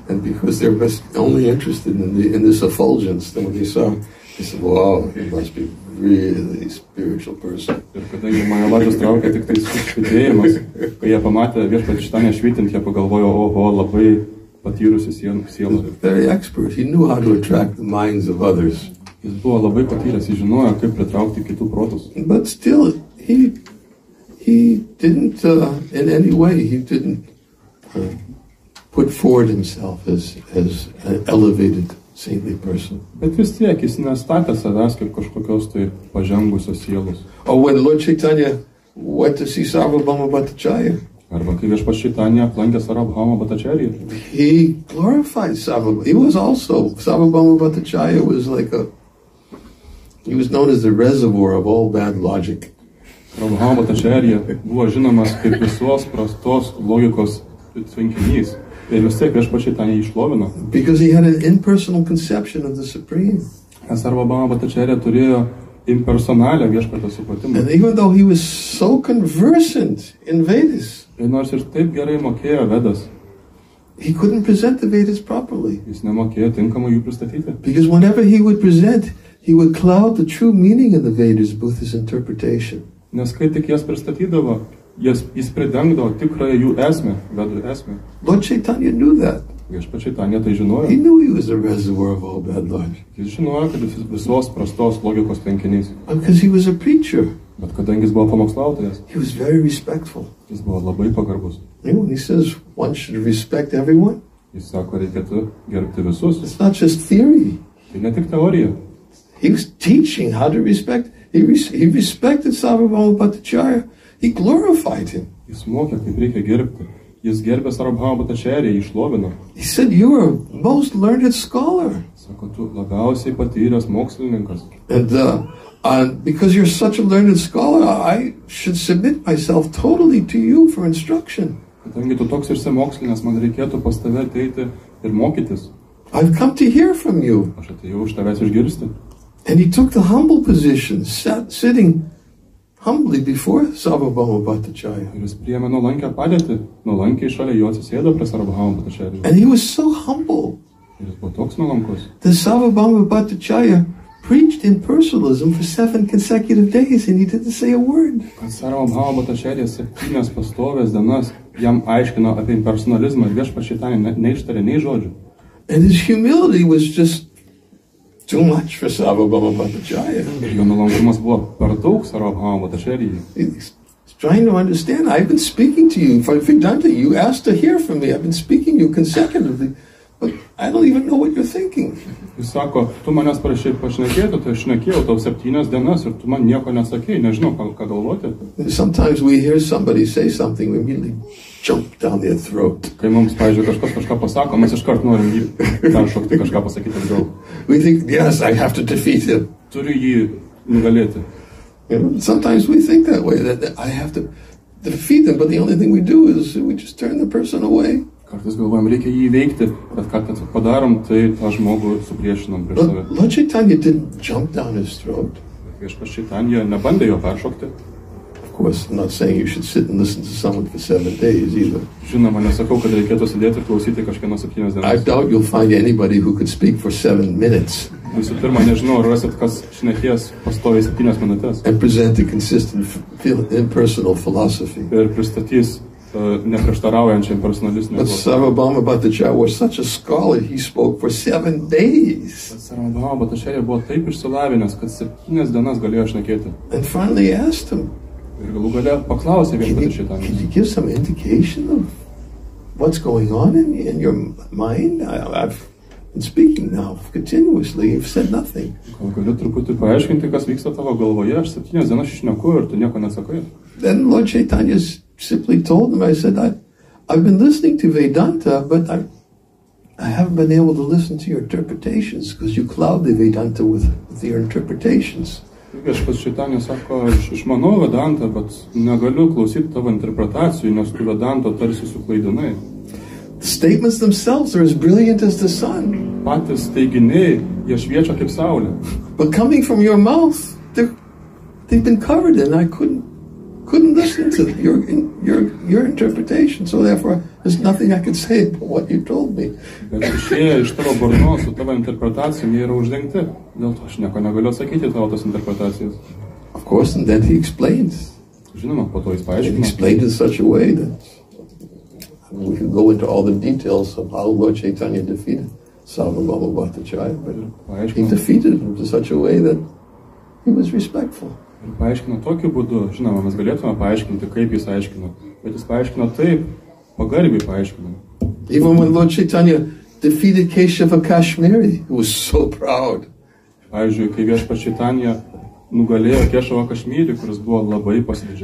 And because they were only interested in, the, in this effulgence, then when they saw, they said, wow, he must be really spiritual person. Ir kadangi mane vadžius traukė tik tai švitėjimas, kai jie pamatė viešpat Čitanę švitint, jie pagalvojo, oho, labai patyrusi He sielą. was very expert. He knew how to attract the minds of others. Jis buvo labai patyręs, jis žinojo, kaip pritraukti kitų protus. But still, he, he didn't, uh, in any way, he didn't uh, put forward himself as, as an elevated saintly person. Bet vis tiek jis nestatė savęs kaip kažkokios tai pažengusios sielos. Oh, when Lord Chaitanya went to see Sarvabhauma Bhattacharya, Arba kai viešpas Čitanė aplankė Sarabhamą Batačerį, he glorified Sarvabhauma. He was also, Sarvabhauma Bhattacharya was like a, he was known as the reservoir of all bad logic. Sarabhamą Batačerį buvo žinomas kaip visos prastos logikos tvenkinys. Ir vis tiek viešpas Čitanė jį išlovino. Because he had an impersonal conception of the Supreme. Nes Sarabhamą Batačerį turėjo impersonalią viešpatę supratimą. And even though he was so conversant in Vedas, Ir nors ir taip gerai mokėjo Vedas, he couldn't present the Vedas properly. jis nemokėjo tinkamai jų pristatyti. Because whenever he would present, he would cloud the true meaning of the Vedas with his interpretation. Nes kai tik jas pristatydavo, jas, jis pridengdavo tikrąją jų esmę, vedų esmę. Lord Chaitanya knew that. Viešpačiai tą netai žinojo. He knew he was the reservoir of all bad logic. Jis žinojo, kad jis visos prastos logikos tvenkinys. Because he was a preacher, Bet kadangi jis buvo pamokslautojas, he was very respectful. jis buvo labai pagarbus. You know, when he says one should respect everyone, Jis sako, reikėtų gerbti visus. it's not just theory. Tai ne tik teorija. He was teaching how to respect. He, res- he respected Sarvabhauma Bhattacharya. He glorified him. Jis mokė, kaip reikia gerbti. Jis gerbė Sarabhamą Batačerį, jį išlovino. He said, You're a most learned scholar. Sako, tu labiausiai patyręs mokslininkas. And uh, uh, because you're such a learned scholar, I should submit myself totally to you for instruction. Kadangi tu toks ir mokslininkas, man reikėtų pas tave ateiti ir mokytis. I've come to hear from you. Aš atėjau iš tavęs išgirsti. And he took the humble position, sat, sitting humbly before Sarvabhauma Bhattacharya. Ir jis priėmė nuolankę padėtį, nuolankiai šalia jo atsisėdo prie Sarabhamą Batačerį. And he was so humble Ir jis buvo toks nuolankus. that Sarvabhauma Bhattacharya preached impersonalism for seven consecutive days and he didn't say a word. Kad Sarabhamą Batačerį septynias pastovės dienas jam aiškino apie impersonalizmą ir viešpačiai ne, neištarė nei žodžių. And his humility was just too much for Sarvabhauma Bhattacharya. Ir jo nuolankumas buvo per daug Sarabhamą Batačerį. He's trying to understand. I've been speaking to you for Vedanta. You asked to hear from me. I've been speaking to you consecutively but I don't even know what you're thinking. Jis sako, tu manęs prašai pašnekėti, tai aš šnekėjau tau septynias dienas ir tu man nieko nesakėjai, nežinau, ką, ką galvoti. Sometimes we hear somebody say something, we immediately jump down their throat. Kai mums, pavyzdžiui, kažkas kažką pasako, mes iškart norim jį peršokti, kažką pasakyti atgal. We think, yes, I have to defeat him. Turiu jį nugalėti. You know, sometimes we think that way, that, that I have to defeat him, but the only thing we do is we just turn the person away. Kartais galvojam, reikia jį įveikti, bet ką kad padarom, tai tą žmogų supriešinam prieš save. Lord Chaitanya didn't jump down his throat. Viešpas šitanija nebandė jo peršokti. Of course, I'm not saying you should sit and listen to someone for seven days either. Žinoma, nesakau, kad reikėtų sėdėti ir klausyti kažkieno septynias I dienas. doubt you'll find anybody who could speak for seven minutes Visų pirma, nežinau, ar rasit, kas šnekės pastoviai septynias minutės and present a consistent, impersonal philosophy. ir pristatys uh, neprieštaraujančią personalistinę But filosofą. Sarvabhauma Bhattacharya was such a scholar, he spoke for seven days. Sarvabhauma Batašerė buvo taip išsilavinęs, kad septynias dienas galėjo šnekėti. And finally asked him, Ir galų gale paklausė you, šitą. can you give some indication of what's going on in, in your mind? I, I've been speaking now continuously. You've said nothing. Gal gali truputį paaiškinti, kas vyksta tavo galvoje, aš septynias dienas išneku ir tu nieko nesakai. Then Lord Chaitanya s- simply told him, I said, I, I've been listening to Vedanta, but I, I haven't been able to listen to your interpretations because you cloud the Vedanta with, with your interpretations. Viešpas šitanė sako, aš išmanau Vedantą, bet negaliu klausyti tavo interpretacijų, nes tu Vedanto tarsi suklaidinai. The statements themselves are as brilliant as the sun, Patys teiginiai, jie šviečia kaip saulė. but coming from your mouth, they've been covered, and I couldn't couldn't listen to your your your interpretation. So therefore, there's nothing I could say about what you told me. Bet išėję iš tavo burnos su tavo interpretacijom, jie yra uždengti. Dėl to aš nieko negaliu atsakyti tavo tos interpretacijas. Of course, and then he explained. Žinoma, po to jis He paaiškino. explained in such a way that we could go into all the details of how Lord Chaitanya defeated Sarvabhauma Bhattacharya, but he defeated him in such a way that he was respectful. Ir paaiškino tokiu būdu. Žinoma, mes galėtume paaiškinti, kaip jis aiškino. Bet jis paaiškino taip, pagarbiai paaiškino. Even when Lord Chaitanya defeated Keshava Kashmiri, who was so proud, Pavyzdžiui, kai Šitanija nugalėjo Kešavo Kašmyrį, kuris buvo labai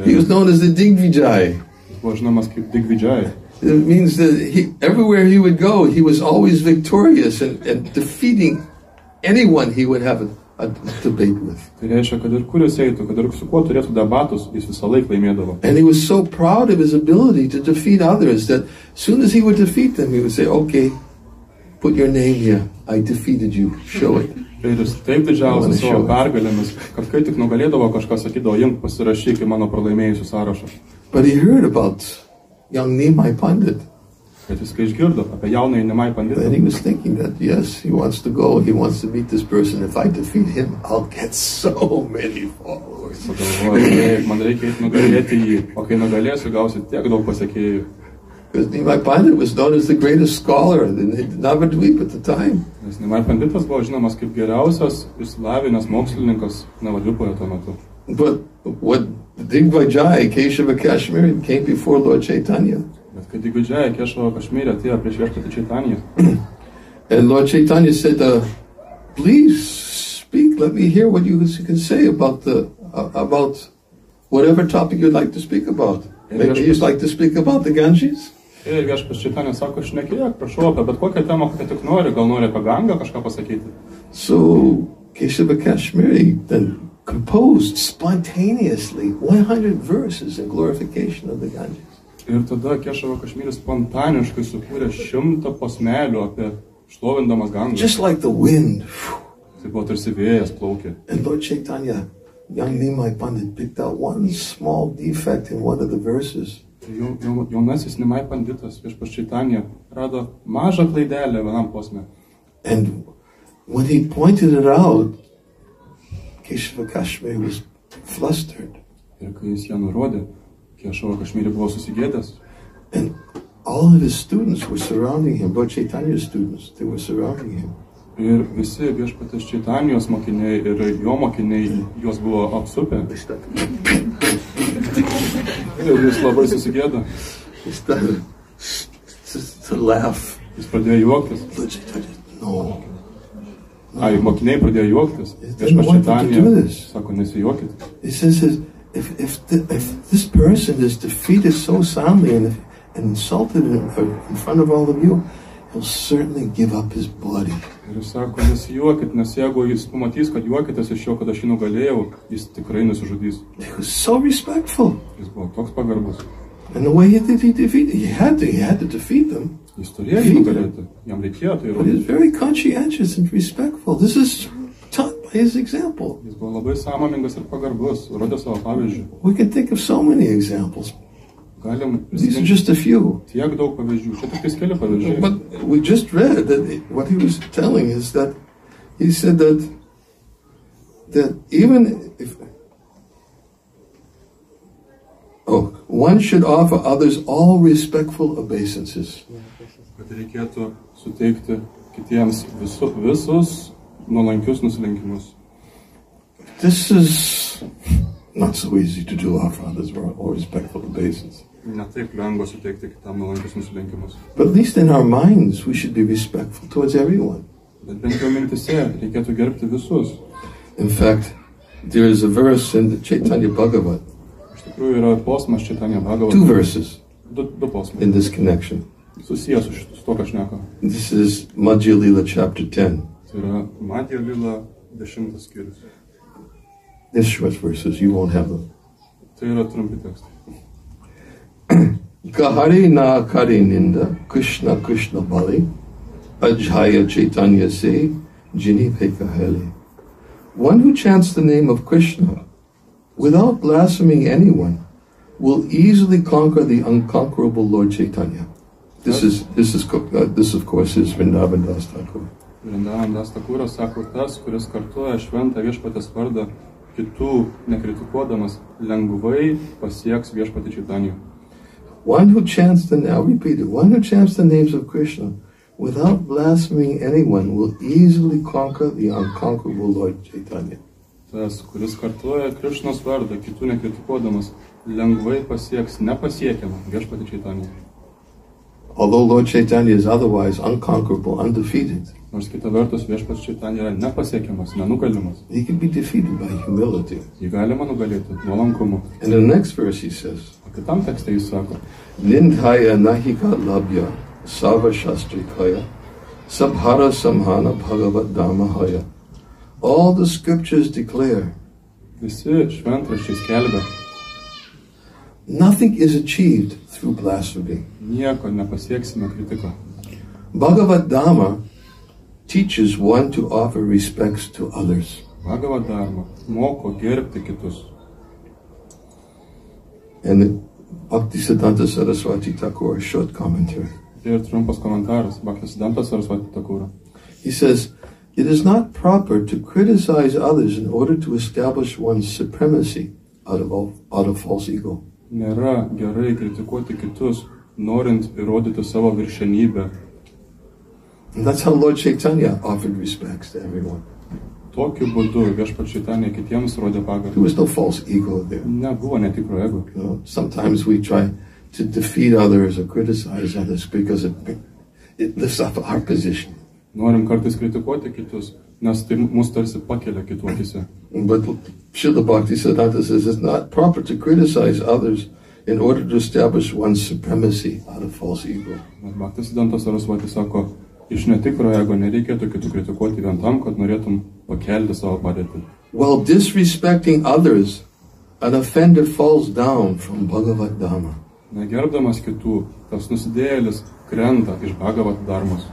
he was known as the Digvijay. Jis buvo žinomas kaip Digvidžiai. It means that he, everywhere he would go, he was always victorious and, and defeating anyone he would have a, a debate with. Tai reiškia, kad ir kur jis eitų, kad ir su kuo turėtų debatus, jis visą laiką laimėdavo. And he was so proud of his ability to defeat others that as soon as he would defeat them, he would say, Okay, put your name here. I defeated you. Show it. Ir jis taip didžiausias savo pergalėmis, kad kai tik nugalėdavo kažką, sakydavo, jums pasirašyk į mano pralaimėjusių sąrašą. But he heard about young Nimai Pandit. Bet jis kai išgirdo apie jaunąjį Nemai And he panditą, was thinking that, yes, he wants to go. He wants to meet this person. If I defeat him, I'll get so many followers. pagalvojo, "Taip, man reikia eiti nugalėti jį, o kai nugalėsiu, gausiu tiek daug pasiekėjų. Because Nimai Pandit was known as the greatest scholar in Navadvip at the time. Nes Nemai panditas buvo žinomas kaip geriausias išsilavinęs mokslininkas Navadvipoje tuo metu. But when Digvijay, Keshava Kashmiri, came before Lord Chaitanya, Bet kai Digvidžiai Kešavo Kašmyrė atėjo prieš viešpatį Čaitanį, and Lord Chaitanya said, uh, "Please speak. Let me hear what you can say about the uh, about whatever topic you'd like to speak about. Maybe you'd like to speak about the Ganges." ir viešpas Čaitanė sako, šnekėk, prašau apie bet kokią temą, kokią tik nori, gal nori apie gangą kažką pasakyti. So Keshava Kashmiri then composed spontaneously 100 verses in glorification of the Ganges. Ir tada Kešavo Kašmyris spontaniškai sukūrė šimtą posmelių apie šlovindamas gangą. Just like the wind. Tai buvo tarsi vėjas plaukė. And Lord Chaitanya, young Nimai Pandit, picked out one small defect in one of the verses. Jau- jau- jaunasis Nimai panditas viešpas Čaitanė rado mažą klaidelę vienam posme. And when he pointed it out, Keshava Kashmiri was flustered. Ir kai jis ją nurodė, Kešavo Kašmyrį buvo susigėdęs. And all of his students were surrounding him, Lord Chaitanya's students, they were surrounding him. Ir visi viešpatės Čaitanijos mokiniai ir jo mokiniai juos buvo apsupę. Ir jis labai susigėdo. Jis pradėjo juoktis. No. Ai, mokiniai pradėjo juoktis. Do Čaitanija sako, nesijuokit. Says, that if, if, the, if this person is defeated so soundly and, and insulted in, in front of all of you, he'll certainly give up his body. Ir jis sako, nesijuokit, nes jeigu jis pamatys, kad juokitės iš jo, kad aš jį nugalėjau, jis tikrai nusižudys. He was so respectful. Jis buvo toks pagarbus. And the way he did, he defeated, he had to, he had to defeat them. Jis turėjo jį nugalėti. Jam reikėjo tai But he's įrodyti. very conscientious and respectful. This is his example. Jis buvo labai sąmoningas ir pagarbus, rodė savo pavyzdžių. We can think of so many examples. Galim These are just a few. tiek daug pavyzdžių. Čia tik keli pavyzdžiai. But we just read that what he was telling is that he said that that even if oh one should offer others all respectful obeisances. Kad reikėtų suteikti kitiems visu, visus nuolankius nusilenkimus. This is not so easy to do. Offer others all respectful obeisance. Netaip lengva suteikti kitam nuolankius nusilenkimus. But at least in our minds, we should be respectful towards everyone. Bet bent jau mintise reikėtų gerbti visus. In fact, there is a verse in the Chaitanya Bhagavat, Iš tikrųjų yra posmas Čaitanė two verses Du, du posmai. in this connection. Susijęs su, šit- su to, ką šneka. This is Madhya Lila chapter 10. Tai yra Madija Lila dešimtas skyrius. They're short verses, you won't have them. Tai yra trumpi tekstai. Kahari na kari ninda, Krishna Krishna Bali, Ajhaya Chaitanya se, Jini Pekaheli. One who chants the name of Krishna without blaspheming anyone will easily conquer the unconquerable Lord Chaitanya. This is, this is, uh, this of course is Vrindavan Das Thakur. Vrindavan Dastakūras sako, tas, kuris kartuoja šventą viešpatės vardą, kitų nekritikuodamas, lengvai pasieks viešpatį Čaitanijų. One who chants the now repeat it, one who chants the names of Krishna without blaspheming anyone will easily conquer the unconquerable Lord Chaitanya. Tas, kuris kartuoja Krišnos vardą, kitų nekritikuodamas, lengvai pasieks nepasiekiamą viešpatį Čaitanijų. Although Lord Chaitanya is otherwise unconquerable, undefeated, Nors kita vertus viešpats Čaitanija yra nepasiekiamas, nenugalimas. he can be defeated by humility. Jį galima nugalėti nuolankumu. And in the next verse he says, O kitam tekste jis sako, Nindhaya nahika labhya sava shastrikaya sabhara samhana bhagavat dhamahaya. All the scriptures declare visi šventraščiai skelbia, nothing is achieved through blasphemy. nieko nepasieksime kritiko. Bhagavad Dhamma teaches one to offer respects to others. And Dharma moko gerbti kitus. And Bhaktisiddhanta Saraswati Thakur, a short commentary. Ir trumpas komentaras, Bhaktisiddhanta Sarasvati Takūra. He says, It is not proper to criticize others in order to establish one's supremacy out of, out of false ego. Nėra gerai kritikuoti kitus, norint įrodyti savo viršenybę. And that's how Lord Chaitanya offered respects to everyone. Tokiu būdu viešpačiaitanė kitiems rodė There was no false ego there. Nebuvo netikro ego. You know, sometimes we try to defeat others or criticize others because it, it lifts up our position. Norim kartais kritikuoti kitus, nes tai mus tarsi pakelia kitų akise. But Srila Bhakti Siddhanta says it's not proper to criticize others in order to establish one's supremacy out of false ego. Bet Bhaktisiddhanta Sarasvati sako, iš netikro ego nereikėtų kitų kritikuoti vien tam, kad norėtum pakelti savo padėtį. While disrespecting others, an offender falls down from Bhagavad Dhamma. Negerbdamas kitų, tas nusidėjėlis krenta iš Bhagavad Dharmos.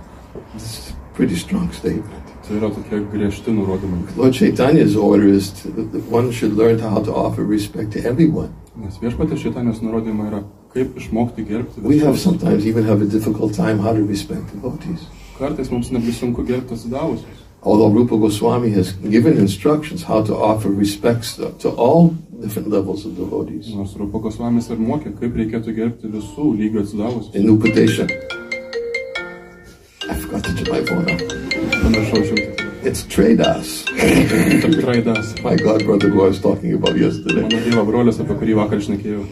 This is a pretty strong statement. Tai yra tokie griežti nurodymai. Lord Chaitanya's order is to, that one should learn how to offer respect to everyone. Nes viešpatės šitanės nurodymai yra, kaip išmokti gerbti We have visus. sometimes even have a difficult time how to respect devotees. Kartais mums sunku gerbti atsidavusius. Although Rupa Goswami has given instructions how to offer respects to, to all different levels of devotees. Nors Rupakos vamis ir mokė, kaip reikėtų gerbti visų lygių atsidavusius. In Upadesha, I forgot to turn my phone on. Pamiršau šimtą. It's Tradas, my god brother who I was talking about yesterday. Mano tėvo brolis, apie kurį vakar šnekėjau.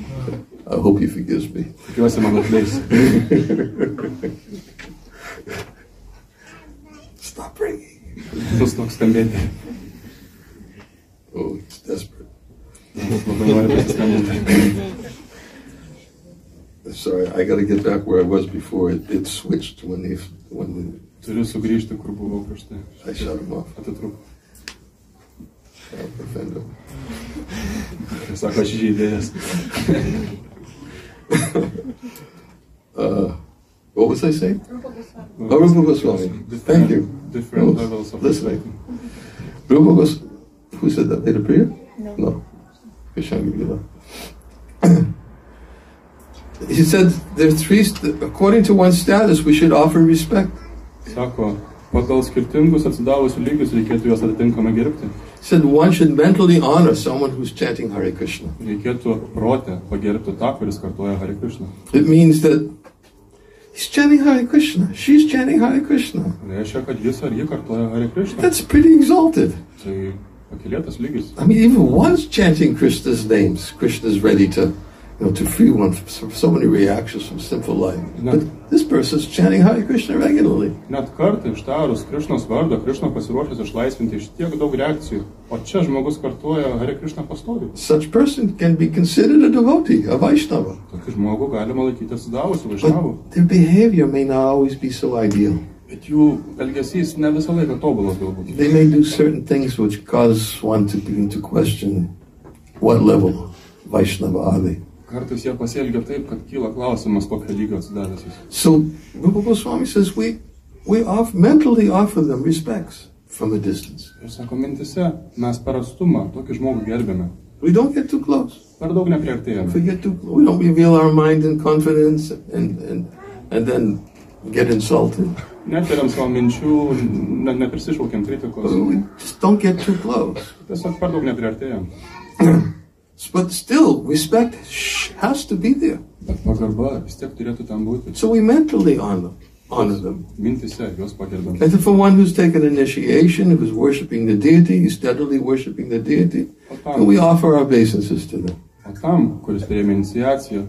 I hope he forgives me. Tikiuosi, man atleis. Deus não está medo. Oh, it's desperate. Sorry, I got to get back where I was before. It, it switched when they when the. I shut him off. Offendo. defend him. de ideias. uh, what was I saying? Rupa Goswami. Oh, Rupa Goswami. Thank you. Different Oh, levels of listening. Rupa Gos. Who said that? Leda Priya? No. No. Krishnagila. he said there are three. St- according to one's status, we should offer respect. Sako, pagal skirtingus atsidavusių lygius reikėtų juos atitinkamai gerbti. He said one should mentally honor someone who's chanting Hare Krishna. Reikėtų protę pagerbti tą, kuris kartoja Hare Krishna. It means that he's chanting Hare Krishna. She's chanting Hare Krishna. Reiškia, kad jis ar ji kartoja Hare Krishna. That's pretty exalted. Tai pakilėtas lygis. I mean, even one's chanting Krishna's names. Krishna's ready to, you know, to free one from so, many reactions from sinful life. No. But this person is chanting Hare Krishna regularly. Net kartą ištarus Krišnos vardą, Krišna pasiruošęs išlaisvinti iš tiek daug reakcijų, o čia žmogus kartoja Hare Krishna pastoviai. Such person can be considered a devotee, a Vaishnava. Tokį žmogų galima laikyti atsidavusiu važnavu, But their behavior may not always be so ideal. bet jų elgesys ne visą laiką tobulas galbūt. They may do certain things which cause one to begin to question what level Vaishnava are they. Kartais jie pasielgia taip, kad kyla klausimas, kokio lygio atsidavęs jis. So Rupa Goswami says we we off, mentally offer them respects from a distance. Ir sako, mintise mes per atstumą tokį žmogų gerbėme, We don't get too close. per daug nepriartėjame. If we get too we don't reveal our mind in confidence and and and then get insulted. Netiriam savo minčių, ne, neprisišaukiam kritikos, just don't get too close. tiesiog per daug nepriartėjam. But still, respect has to be there. Bet pagarba vis tiek turėtų ten būti. So we mentally honor honor them. Mintise juos pagerbėm. And for one who's taken initiation, who's worshiping the deity, he's steadily worshiping the deity, and we offer our obeisances to them. o tam, kuris priėmė iniciaciją,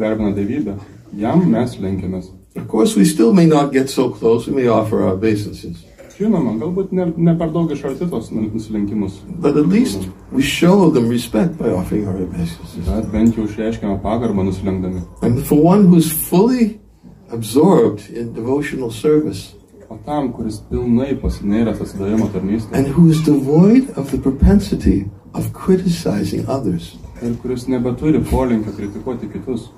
garbina dievybę, jam mes lenkiamės. Of course, we still may not get so close, we may offer our obeisances. Žinoma, galbūt ne, ne per daug tos nusilenkimus, But at least we show them respect by offering our obeisances. bet bent jau išreiškiame pagarbą nusilenkdami. And for one who's fully absorbed in devotional service O tam, kuris pilnai pasinėręs atsidavimo tarnystę and who is devoid of the propensity of criticizing others, ir kuris nebeturi polinkio kritikuoti kitus,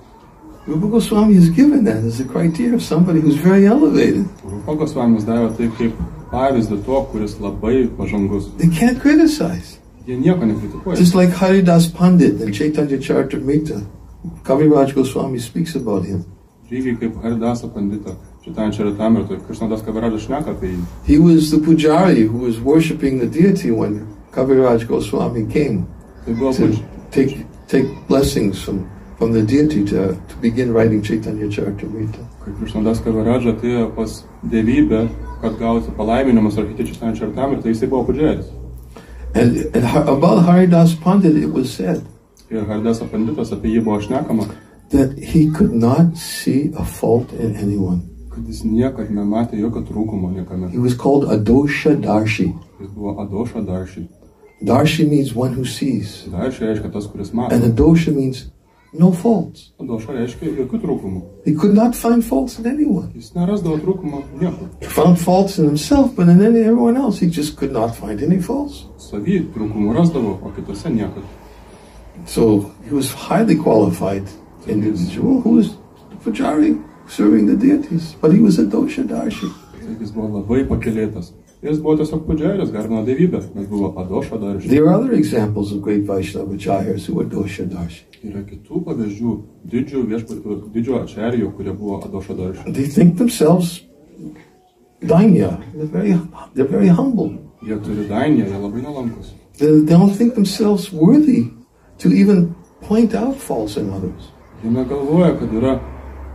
Rupa Goswami has given that as a criteria of somebody who's very elevated. Rupagos vamis davė tai kaip pavyzdį to, kuris labai pažangus. They can't criticize. Jie nieko nekritikuoja. Just like Haridas Pandit in Chaitanya Charitamrita, Kaviraj Goswami speaks about him. Lygiai kaip Haridasa pandita, šitam čia retam ir tai Krishnadas Kavaradas šneka apie jį. He was the pujari who was worshipping the deity when Kaviraj Goswami came to take, take blessings from, from the deity to, to begin writing Chaitanya Charitamrita atgausi palaiminimus ar hityčisnām ir tai jisai buvo about Haridas Pandit, it was said that he could not see a fault in anyone. He was called Adosha Darshi. Darshi means one who sees. And Adosha means no faults. Adoša reiškia jokių. He could not find faults in anyone. Jis nerasdavo trūkumo niekur. He found faults in himself, but in any, everyone else, he just could not find any faults. Savy trūkumų rasdavo, o kitose niekad. So he was highly qualified individual who was Pujari serving the deities, but he was a dosha darshi. Jis buvo tiesiog pudžeris, garbino dievybę, bet buvo Adoša Darši. There are other examples of great Vaishnava acharyas who were dosha darshi. Yra kitų pavyzdžių didžių viešpačių, didžių ačerijų, kurie buvo Adoša Darši. They think themselves dainya. They're very, they're very humble. Jie turi dainę, jie labai nelankus. They, they don't think themselves worthy to even point out faults in others. Jie negalvoja, kad yra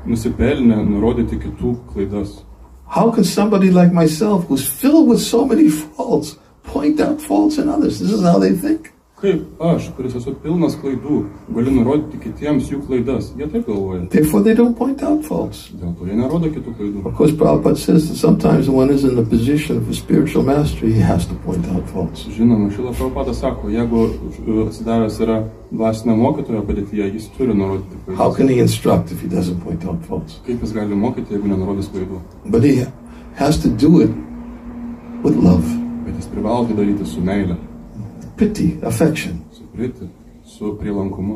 nusipelnę nurodyti kitų klaidas. How can somebody like myself, who's filled with so many faults, point out faults in others? This is how they think. Kaip aš, kuris esu pilnas klaidų, galiu nurodyti kitiems jų klaidas? Jie taip galvoja. Therefore, they don't point out faults. Dėl to jie nerodo kitų klaidų. Of course, Prabhupada says that sometimes one is in a position of a spiritual mastery, he has to point out faults. Žinoma, Šila Prabhupada sako, jeigu uh, atsidavęs yra dvasinio mokytojo padėtyje, jis turi nurodyti How klaidas. can he instruct if he doesn't point out faults? Kaip jis gali mokyti, jeigu nenurodys klaidų? But he has to do it with love, Bet jis privalo tai daryti su meile, pity, affection.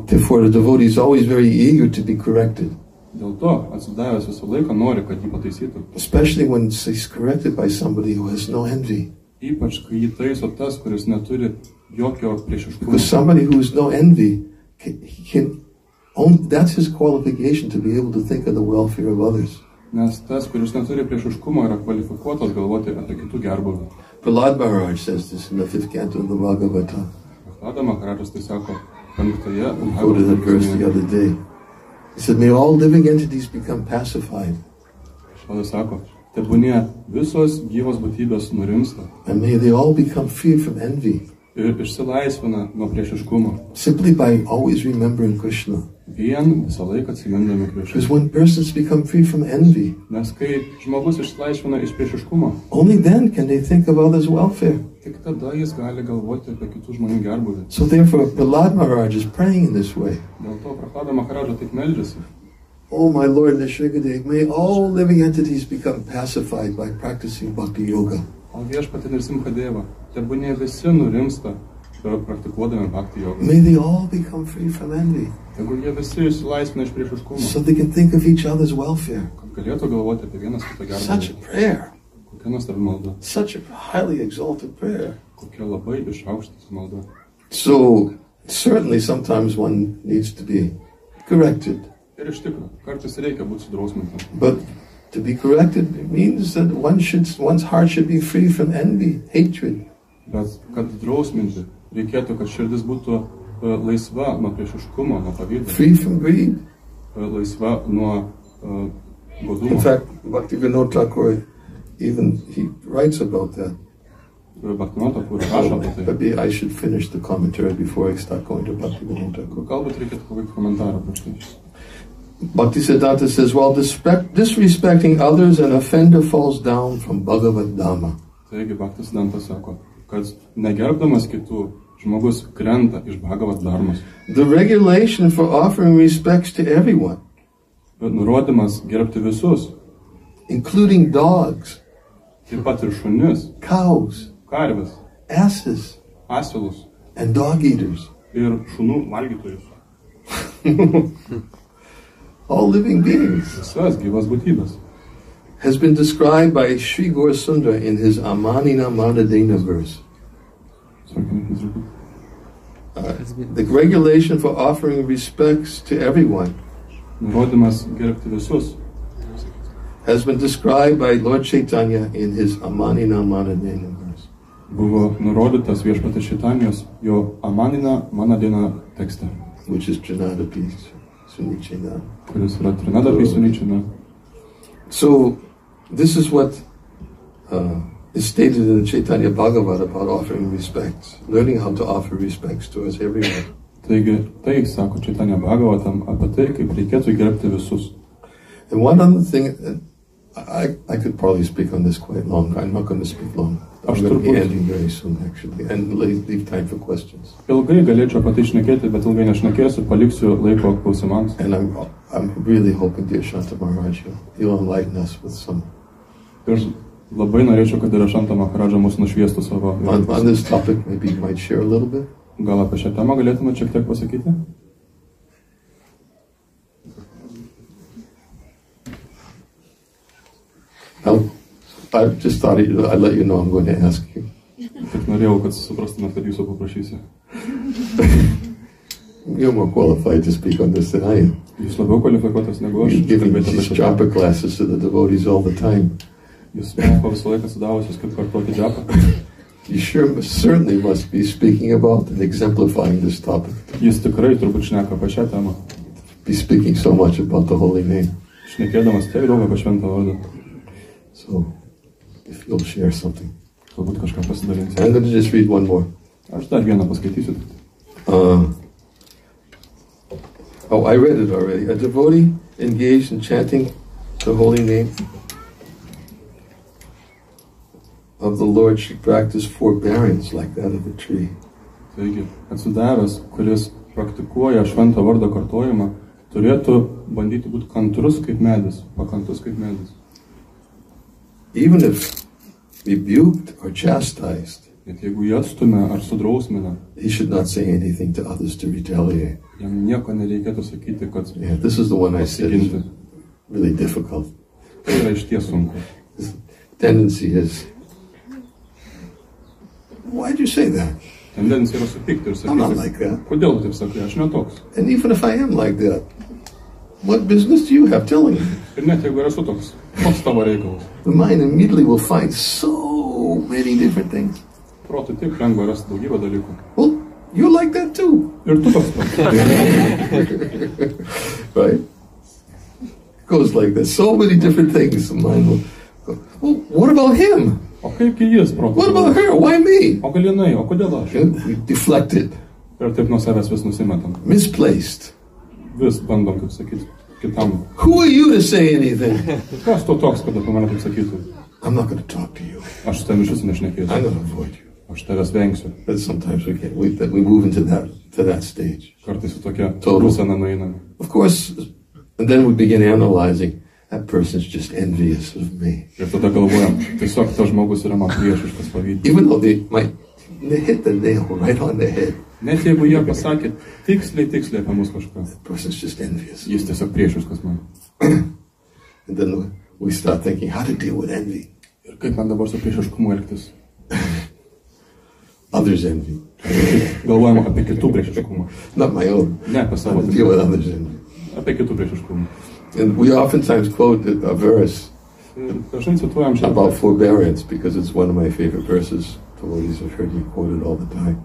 Therefore, the devotee is always very eager to be corrected, Dėl to atsidavęs visą laiką nori, kad jį pataisytų. especially when he's corrected by somebody who has no envy. Ypač, kai jį taiso tas, kuris neturi jokio priešiškumo. Because somebody who has no envy, can, he can own, that's his qualification to be able to think of the welfare of others. Nes tas, kuris neturi priešiškumo, yra kvalifikuotas galvoti apie kitų gerbuvį. Prahlad Maharaj says this in the fifth canto of the Bhagavata. Vlada Makarajas tai. We quoted that verse the other day. He said, May all living entities become pacified, Švadas sako, tebūnie visos gyvos būtybės nurimsta and may they all become free from envy, ir išsilaisvina nuo priešiškumo. simply by always remembering Krishna. Vien visą laiką atsimindami Because when persons become free from envy, Nes kai žmogus išsilaisvina iš priešiškumo, only then can they think of others' welfare. tik tada jis gali galvoti apie kitų žmonių gerbuvį. So therefore, Prahlad Maharaj is praying in this way. Dėl to Prahlada taip meldžiasi. Oh, my Lord Nishrikadev, may all living entities become pacified by practicing bhakti yoga. O viešpatė ir Simchadeva, tebūnie visi nurimsta praktikuodami bhakti jogą. May they all become free from envy Jeigu jie visi išsilaisvina iš priešiškumo, so they can think of each other's welfare. kad galėtų galvoti apie vienas kitą Such a prayer, Kokia nuostabi malda, such a highly exalted prayer. kokia labai išaukštas malda. So, certainly sometimes one needs to be corrected. Ir iš tikrųjų, kartais reikia būti sudrausmintam. But to be corrected means that one should, one's heart should be free from envy, hatred. Bet kad drausminti, reikėtų, kad širdis būtų laisva nuo priešiškumo, nuo pavydo, free laisva nuo uh, In godumo. fact, Bhakti Vinod Thakur, even he writes about that. Kur rašo apie tai. Maybe I should finish the commentary before I start going to Bhakti Vinod Thakur. Galbūt reikėtų pabaigti komentarą prieš tai. Bhakti Siddhanta says, while disrespect, disrespecting others, an offender falls down from Bhagavad Dhamma. Taigi Baktis Dantas sako, kad negerbdamas kitų, žmogus krenta iš Bhagavad Dharmos. The regulation for offering respects to everyone, Bet nurodymas gerbti visus, including dogs, taip pat ir šunis, cows, karves, asses, asilus and dog eaters, ir šunų valgytojus. all living beings, Visas gyvas būtybės. Has been described by Sri Gaur Sundar in his Amanina Madadena verse. Sorry, can you please repeat? Uh, the regulation for offering respects to everyone Nurodymas gerbti visus has been described by Lord Chaitanya in his Amanina Madadena verse. buvo nurodytas viešpatės šitanijos jo Amanina Manadina tekste, which is Janada Peace, Sunichina. kuris yra Trinada Pysuničina. So, this is what uh, is stated in the Chaitanya Bhagavat about offering respects, learning how to offer respects towards everyone. Taigi, tai sako Čitania Bhagavatam apie tai, kaip reikėtų gerbti visus. And one other thing, uh, I, I could probably speak on this quite long. I'm not going to speak long. I'm going to be ending very soon, actually, and leave, time for questions. Ilgai galėčiau apie tai šnekėti, bet ilgai nešnekėsiu, paliksiu laiko klausimams. And I'm, I'm really hoping, dear Shanta Maharaj, you'll enlighten us with some. Ir labai norėčiau, kad ir Šanta Maharadža mus nušviestų savo. On, on this topic, maybe you might share a little bit. Gal apie šią temą galėtume šiek tiek pasakyti? I'll, I just thought I'd let you know I'm going to ask you. Tik norėjau, kad suprastumėt, kad jūsų paprašysiu. You're more qualified to speak on this than I am. Jūs labiau kvalifikuotas negu aš. You're giving these japa classes to the devotees all the time. Jūs moko visą laiką sudavusius, kaip kartuoti džapą. You sure certainly must be speaking about and exemplifying this topic. Tikrai turbūt šneka apie šią temą. Be speaking so much about the holy name. Šnekėdamas tiek daug apie šventą vardą. So, if you'll share something. Galbūt kažką pasidalinsite. I'm going to just read one more. Aš dar vieną paskaitysiu. Uh, oh, I read it already. A devotee engaged in chanting the holy name of the Lord should practice forbearance like that of a tree. Taigi, atsidavęs, kuris praktikuoja šventą vardą kartojimą, turėtų bandyti būti kantrus kaip medis, pakantus kaip medis. Even if rebuked or chastised, Net jeigu jie atstumia ar sudrausmina, he should not say anything to others to retaliate. jam nieko nereikėtų sakyti, kad Yeah, this is the one I said is pasiginti. really difficult. Tai yra iš ties sunku. Tendency is, why'd you say that? Tendencija yra supykti ir I'm not like that. kodėl tu taip sakai, aš netoks. And even if I am like that, what business do you have telling me? Ir net jeigu esu toks, koks tavo reikalas. The mind immediately will find so many different things. Protui taip lengva rasti daugybę dalykų. Well, you're like that too, Ir tu toks pats. right? It goes like this. So many different things. The mind will go, well, what about him? O kaipgi jis, What about her? Why me? O gal jinai, o kodėl aš? And deflected, Ir taip nuo savęs vis nusimetam. misplaced. Vis bandom, kaip sakyti, kitam. Who are you to say anything? Kas tu toks, kad apie mane taip sakytų? I'm not going to talk to you. Aš su tavimi iš viso I'm nešnekėsiu. going to avoid you. Aš tavęs vengsiu. But sometimes we can't. We, we move into that to that stage. Kartais su tokia būsena nueiname. Of course, and then we begin analyzing. That person's just envious of me, Ir tada galvojam, tiesiog tas žmogus yra man priešiškas pavydys. even though they might they hit the nail right on the head. Net jeigu jie pasakė tiksliai, tiksliai apie mus kažką, That person's just envious. jis tiesiog priešiškas man. And then we start thinking how to deal with envy. Ir kaip man dabar su priešiškumu elgtis? Others' envy, Galvojama apie kitų priešiškumą. not my own. Ne apie savo deal with others' envy. Apie kitų priešiškumą. And we oftentimes quote a verse about forbearance because it's one of my favorite verses. The ladies have heard me quote it all the time.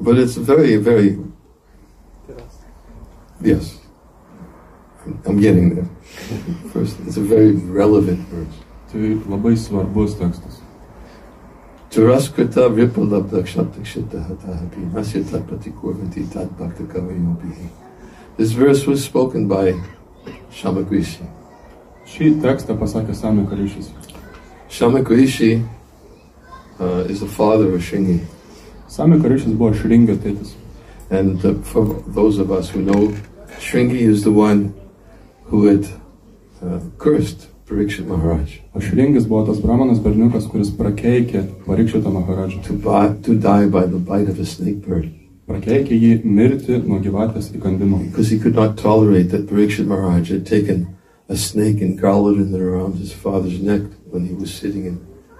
But it's very, very. Yes. I'm- I'm getting there. First, it's a very relevant verse. Tai labai svarbus tekstas. Turaskrita vipalabda kshatakshita hatahapi nasya tatpati kurvanti tat bhakta kavayopihi. This verse was spoken by Shamakrishi. Šį tekstą pasakė Sami Karišis. Shamakrishi uh, is the father of Shringi. Sami Karišis buvo Šringio tėtis. And uh, for those of us who know, Shringi is the one who had uh, cursed Parikshit Maharaj O Šringis buvo tas brahmanas berniukas, kuris prakeikė Parikšitą Maharadžą. to, buy, to die by the bite of a snake bird Prakeikė jį mirti nuo gyvatės įkandimo. because he could not tolerate that Parikshit Maharaj had taken a snake and garlanded it around his father's neck when he was sitting in,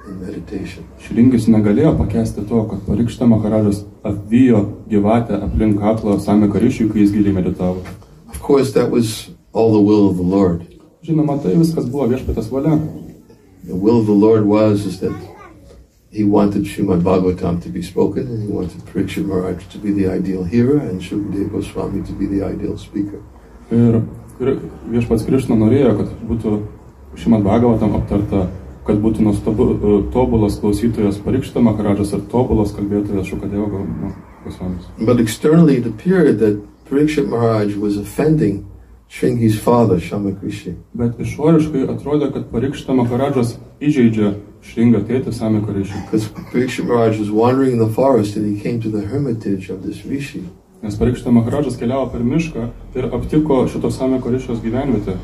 in meditation. Šringis negalėjo pakęsti to, kad Parikšitą Maharadžas apvijo gyvatę aplink kaklą Sami Karišiui, kai jis giliai meditavo. Of course, that was all the will of the Lord. Žinoma, tai viskas buvo viešpatės valia. The will of the Lord was is that he wanted Srimad Bhagavatam to be spoken, and he wanted Parikshit Maharaj to be the ideal hearer, and Shukadeva Goswami to be the ideal speaker. Ir Kri- viešpats Krišna norėjo, kad būtų šiame Bhagavatam aptarta, kad būtų nuostabu, e, tobulas klausytojas Parikšta Maharadžas ir tobulas kalbėtojas Šukadeva Gosvamis. But externally, it appeared that Parikshit Maharaj was offending Shringi's father, Shamakrishi. Bet išoriškai atrodė, kad Parikšta Maharadžas įžeidžia Šringą tėtį Sami Karišį. Because Parikshit Maharaj was wandering in the forest and he came to the hermitage of this rishi. Nes Parikšta Maharadžas keliavo per mišką ir aptiko šito Sami Karišios gyvenvietę.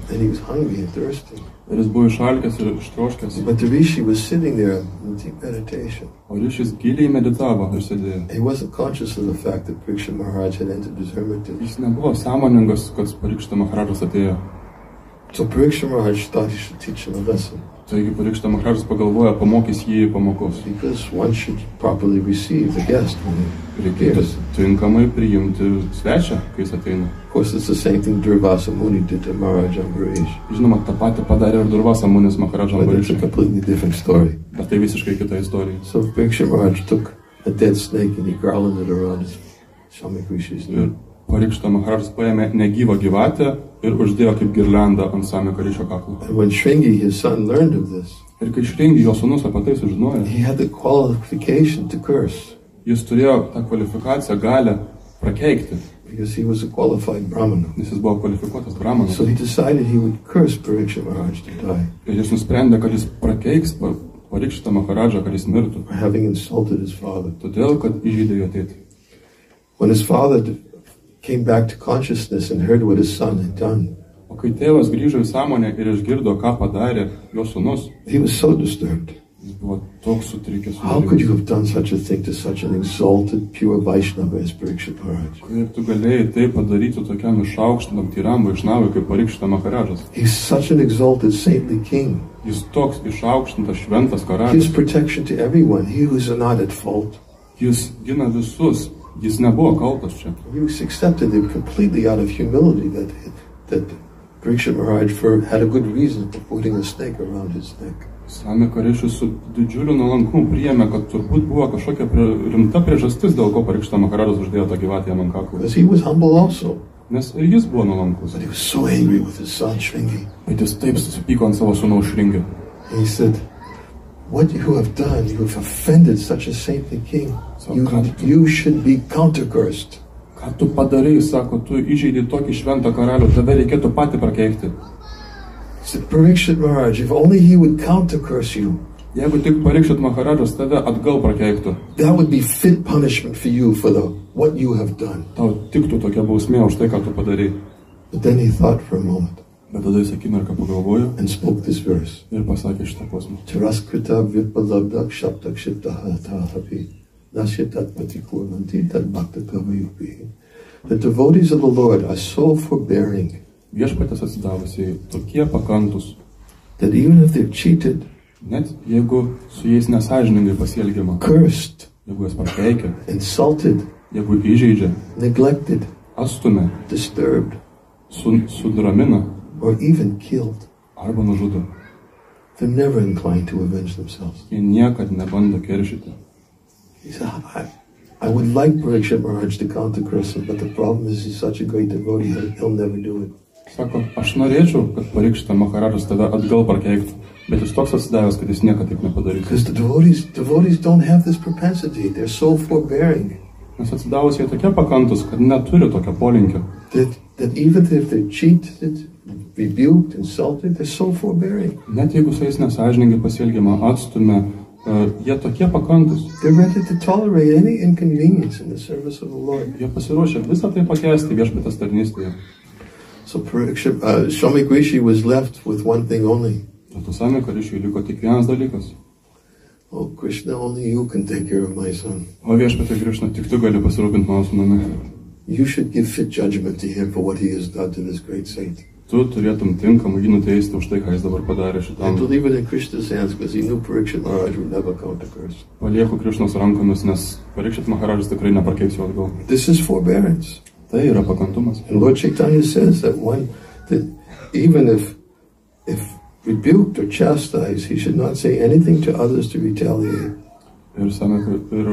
Ir jis buvo išalkęs ir ištroškęs. O ryšys giliai meditavo ir sėdėjo. He wasn't conscious of the fact that Parikshit Maharaj had entered his hermitage. Jis nebuvo sąmoningas, kad Parikšta Maharadžas atėjo. So Parikshit Maharaj thought he should teach him a lesson. Taigi Parikšta Maharadžas pagalvojo, pamokys jį pamokos. Because one should properly receive the guest when he Reikėtų appears. tinkamai priimti svečią, kai jis ateina. Of course, it's the same thing Durvasa Muni did to Maharaj Ambarish. Žinoma, tą patį padarė ir Durvas Amunis Maharadža But it's a Ambarišai. completely different story. Bet tai visiškai kita istorija. So Parikshit Maharaj took a dead snake and he garlanded it around his Shamak Rishi's Ir neck. Parikšta Maharadžas paėmė negyvą gyvatę ir uždėjo kaip girlandą ant Samio karišio kaklo. And when Shringi, his son, learned of this, Ir kai išringi jo sunus apie tai sužinojo, he had the qualification to curse jis turėjo tą kvalifikaciją galę prakeikti, because he was a qualified Brahmana. nes jis buvo kvalifikuotas brahmanas. So he decided he would curse Pariksha Maharaj to die Ir jis nusprendė, kad jis prakeiks pa- parikštą Maharadžą, kad jis mirtų. having insulted his father. Todėl, kad įžeidė jo tėtį. When his father came back to consciousness and heard what his son had done, O kai tėvas grįžo į sąmonę ir išgirdo, ką padarė jo sunus, he was so disturbed. jis buvo toks sutrikęs. How could you have done such a thing to such an exalted, pure Vaishnava as Pariksha Maharaj? Kaip tu galėjai tai padaryti tokiam išaukštinam tyram vaišnavui kaip parikštą Maharadžas? He's such an exalted, saintly king. Jis toks išaukštintas šventas Gives karalius. protection to everyone. He who is not at fault. Jis gina visus. Jis nebuvo kaltas čia. He was accepted it completely out of humility that that Pariksha Maharaj for, had a good reason for putting a snake around his neck. Sami karišius su didžiuliu nuolankumu priėmė, kad turbūt buvo kažkokia prie, rimta priežastis, dėl ko parikštą Maharadžas uždėjo tą gyvatę jam ant kaklo. Because he was humble also. Nes ir jis buvo nuolankus. But he was so angry with his son Shringi. Bet jis taip susipyko ant savo sūnaus šringio. He said, What you have done, you have offended such a saintly king. You, you should be countercursed. Ką tu padarai, sako, tu įžeidai tokį šventą karalių, tave reikėtų pati prakeikti. Parikshit Maharaj, if only he would countercurse you, Jeigu tik parikšit Maharadžas, tave atgal prakeiktų. that would be fit punishment for you for the what you have done. Tau tiktų tokia bausmė už tai, ką tu padarai. But then he thought for a moment Bet tada jis akimirką pagalvojo ir pasakė šitą posmą. The devotees of the Lord are so forbearing Viešpatės atsidavusiai tokie pakantus, that even if they're cheated, net jeigu su jais nesažiningai pasielgiama, cursed, jeigu jas prakeikia, insulted, jeigu įžeidžia, neglected, atstumia, disturbed, su, sudramina or even killed, arba nužudo, they're never inclined to avenge themselves. jie niekad nebando keršyti. He said, I, I would like Parikshit Maharaj to countercurse him, but the problem is he's such a great devotee, he'll, he'll never do it. Sako, aš norėčiau, kad parikšta Maharadžas tave atgal prakeiktų, bet jis toks atsidavęs, kad jis niekad taip nepadarys. Because the devotees, devotees don't have this propensity. They're so forbearing Nes atsidavusiai tokie pakantus, kad neturi tokio polinkio. that, that even if they're cheated, rebuked, insulted, they're so forbearing. Net jeigu su jais nesažiningai pasielgiama, atstumia, uh, jie tokie pakantus. They're ready to tolerate any inconvenience in the service of the Lord. Jie pasiruošę visą tai pakesti viešpatės tarnystėje. So Parikshit, uh, Shami Grishi was left with one thing only. O tu sami karišiui liko tik vienas dalykas. Oh, Krishna, only you can take care of my son. O viešpatė Krišna, tik tu gali pasirūpinti mano sūnumi. You should give fit judgment to him for what he has done to this great saint. Tu turėtum tinkamai jį nuteisti už tai, ką jis dabar padarė šitam. hands. Palieku Krišnos rankomis, nes parikšit Maharadžas tikrai neprakeiks jo atgal. Tai yra pakantumas. Says that one that even if if rebuked or chastised, he should not say anything to others to retaliate. Ir, same, ir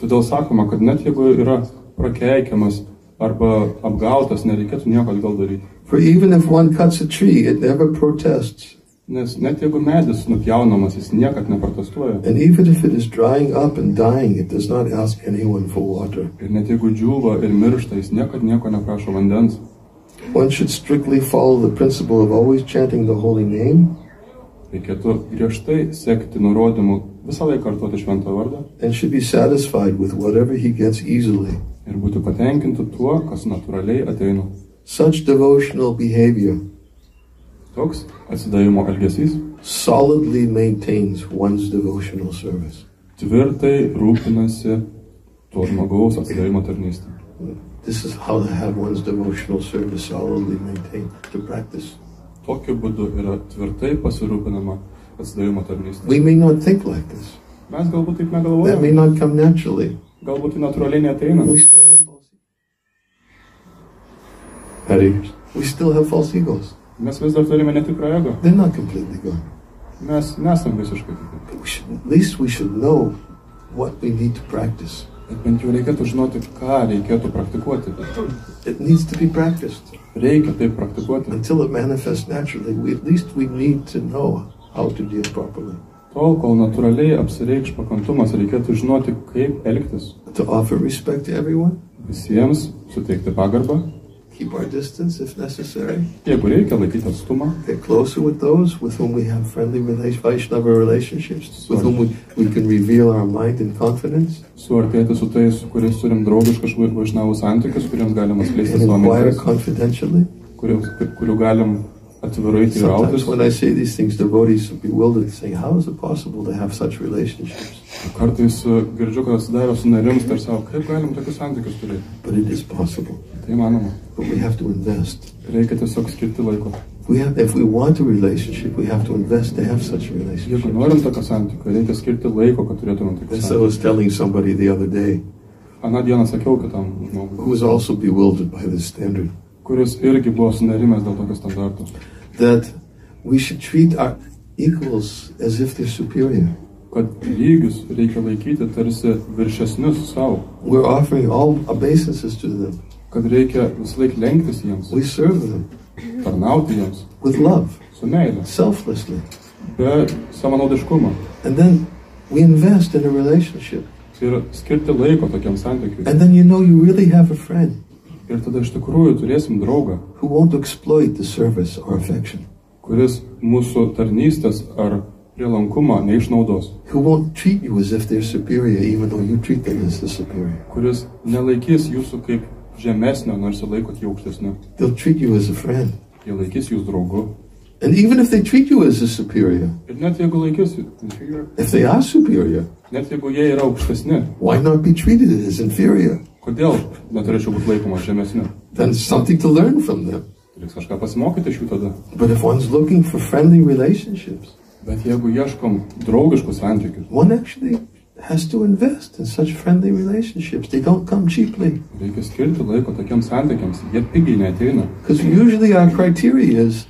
todėl sakoma, kad net jeigu yra prakeikiamas arba apgautas, nereikėtų nieko atgal daryti. For even if one cuts a tree, it never protests. Nes net jeigu medis nupjaunamas, jis niekad neprotestuoja. And even if it is drying up and dying, it does not ask anyone for water. Ir net jeigu džiūva ir miršta, jis niekad nieko neprašo vandens. One should strictly follow the principle of always chanting the holy name Reikėtų griežtai sekti nurodymų, visą laiką kartuoti šventą vardą and should be satisfied with whatever he gets easily. ir būti patenkinti tuo, kas natūraliai ateina. Such devotional behavior Toks atsidavimo elgesys solidly maintains one's devotional service. tvirtai rūpinasi to žmogaus atsidavimo tarnystę. This is how to have one's devotional service solidly maintained, to practice. Tokiu būdu yra tvirtai pasirūpinama atsidavimo tarnystė. We may not think like this. Mes galbūt taip That may negalvojame, not come naturally. galbūt tai natūraliai neteina. We still have false egos. We still have false egos. Mes vis dar turime netikrą ego. They're not completely gone. Mes nesam visiškai tikri. At least we should know what we need to practice. Bet bent jau reikėtų žinoti, ką reikėtų praktikuoti. It needs to be practiced Reikia taip praktikuoti. until it manifests naturally. We, at least we need to know how to deal properly, Tol, kol natūraliai apsireikš pakantumas, reikėtų žinoti, kaip elgtis. to offer respect to everyone, Visiems suteikti pagarbą, keep our distance if necessary, jeigu reikia laikyti atstumą, get closer with those with whom we have friendly relation, Vaishnava relationships, with whom we, we can reveal our mind in confidence, suartėti su tais, su kuriais turim draugiškus vai- vaišnavų santykius, kuriems galima skleisti and savo inquire mintis, confidentially. kurių, kurių galim atvirai teirautis. Sometimes when I say these things, devotees are bewildered, saying, "How is it possible to have such relationships?" Kartais girdžiu, kad atsidaro sunerimsta ir savo, kaip galim tokius santykius turėti. But it is possible. Tai manoma. But we have to invest. Reikia tiesiog skirti laiko. We have, if we want a relationship, we have to invest to have such a Jeigu relationship. norim tokio santykio, reikia skirti laiko, kad turėtumėm tokį As I santykį. was telling somebody the other day Aną dieną sakiau kitam who žmogui, was also bewildered by this standard kuris irgi buvo sunerimęs dėl tokio standarto, that we should treat our equals as if they're superior. Kad lygius reikia laikyti tarsi viršesnius savo, We're offering all obeisances to them. kad reikia vis laik lenktis jiems, We serve them. Tarnauti jiems. With love, su meilė, selflessly. be savanaudiškumo. And then we invest in a relationship. ir skirti laiko tokiam santykiui. And then you know you really have a friend Ir tada iš tikrųjų turėsim draugą, who won't exploit the service or affection, kuris mūsų tarnystės ar prielankumą neišnaudos. Superior, kuris nelaikys jūsų kaip žemesnio, nors ir laikot jį aukštesniu. Jie laikys jūs draugu. And even if they treat you as a superior, if they are superior, why not be treated as inferior? Then something to learn from them. But if one's looking for friendly relationships, Bet jeigu ieškom draugiškų santykių, one actually has to invest in such friendly relationships. They don't come cheaply. reikia skirti laiko tokiems santykiams. Jie pigiai neteina. Because usually our criteria is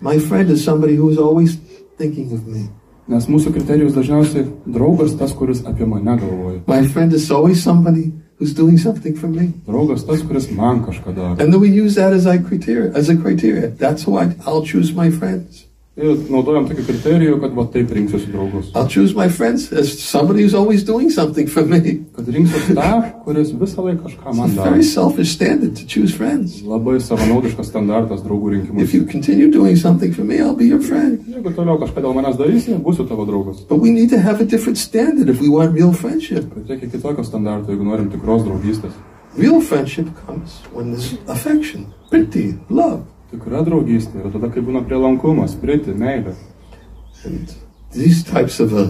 my friend is somebody who is always thinking of me. Nes mūsų kriterijus dažniausiai draugas tas, kuris apie mane galvoja. My friend is always somebody who's doing something for me. Draugas tas, kuris man kažką daro. And then we use that as our criteria as a criteria. That's who I, I'll choose my friends. Ir naudojam tokį kriterijų, kad va taip rinksiuosi draugus. I'll choose my friends as somebody who's always doing something for me. Kad rinksiuosi tą, kuris visą laiką kažką It's man a daro. very selfish standard to choose friends. Labai savanaudiškas standartas draugų rinkimus. If you continue doing something for me, I'll be your friend. Jeigu toliau kažką dėl manęs darysi, būsiu tavo draugas. But we need to have a different standard if we want real friendship. Bet reikia kitokio standarto, jeigu norim tikros draugystės. Real friendship comes when there's affection, pretty, love. Tikra draugystė yra tada, kai būna prielankumas, priti, meilė. And these types of uh,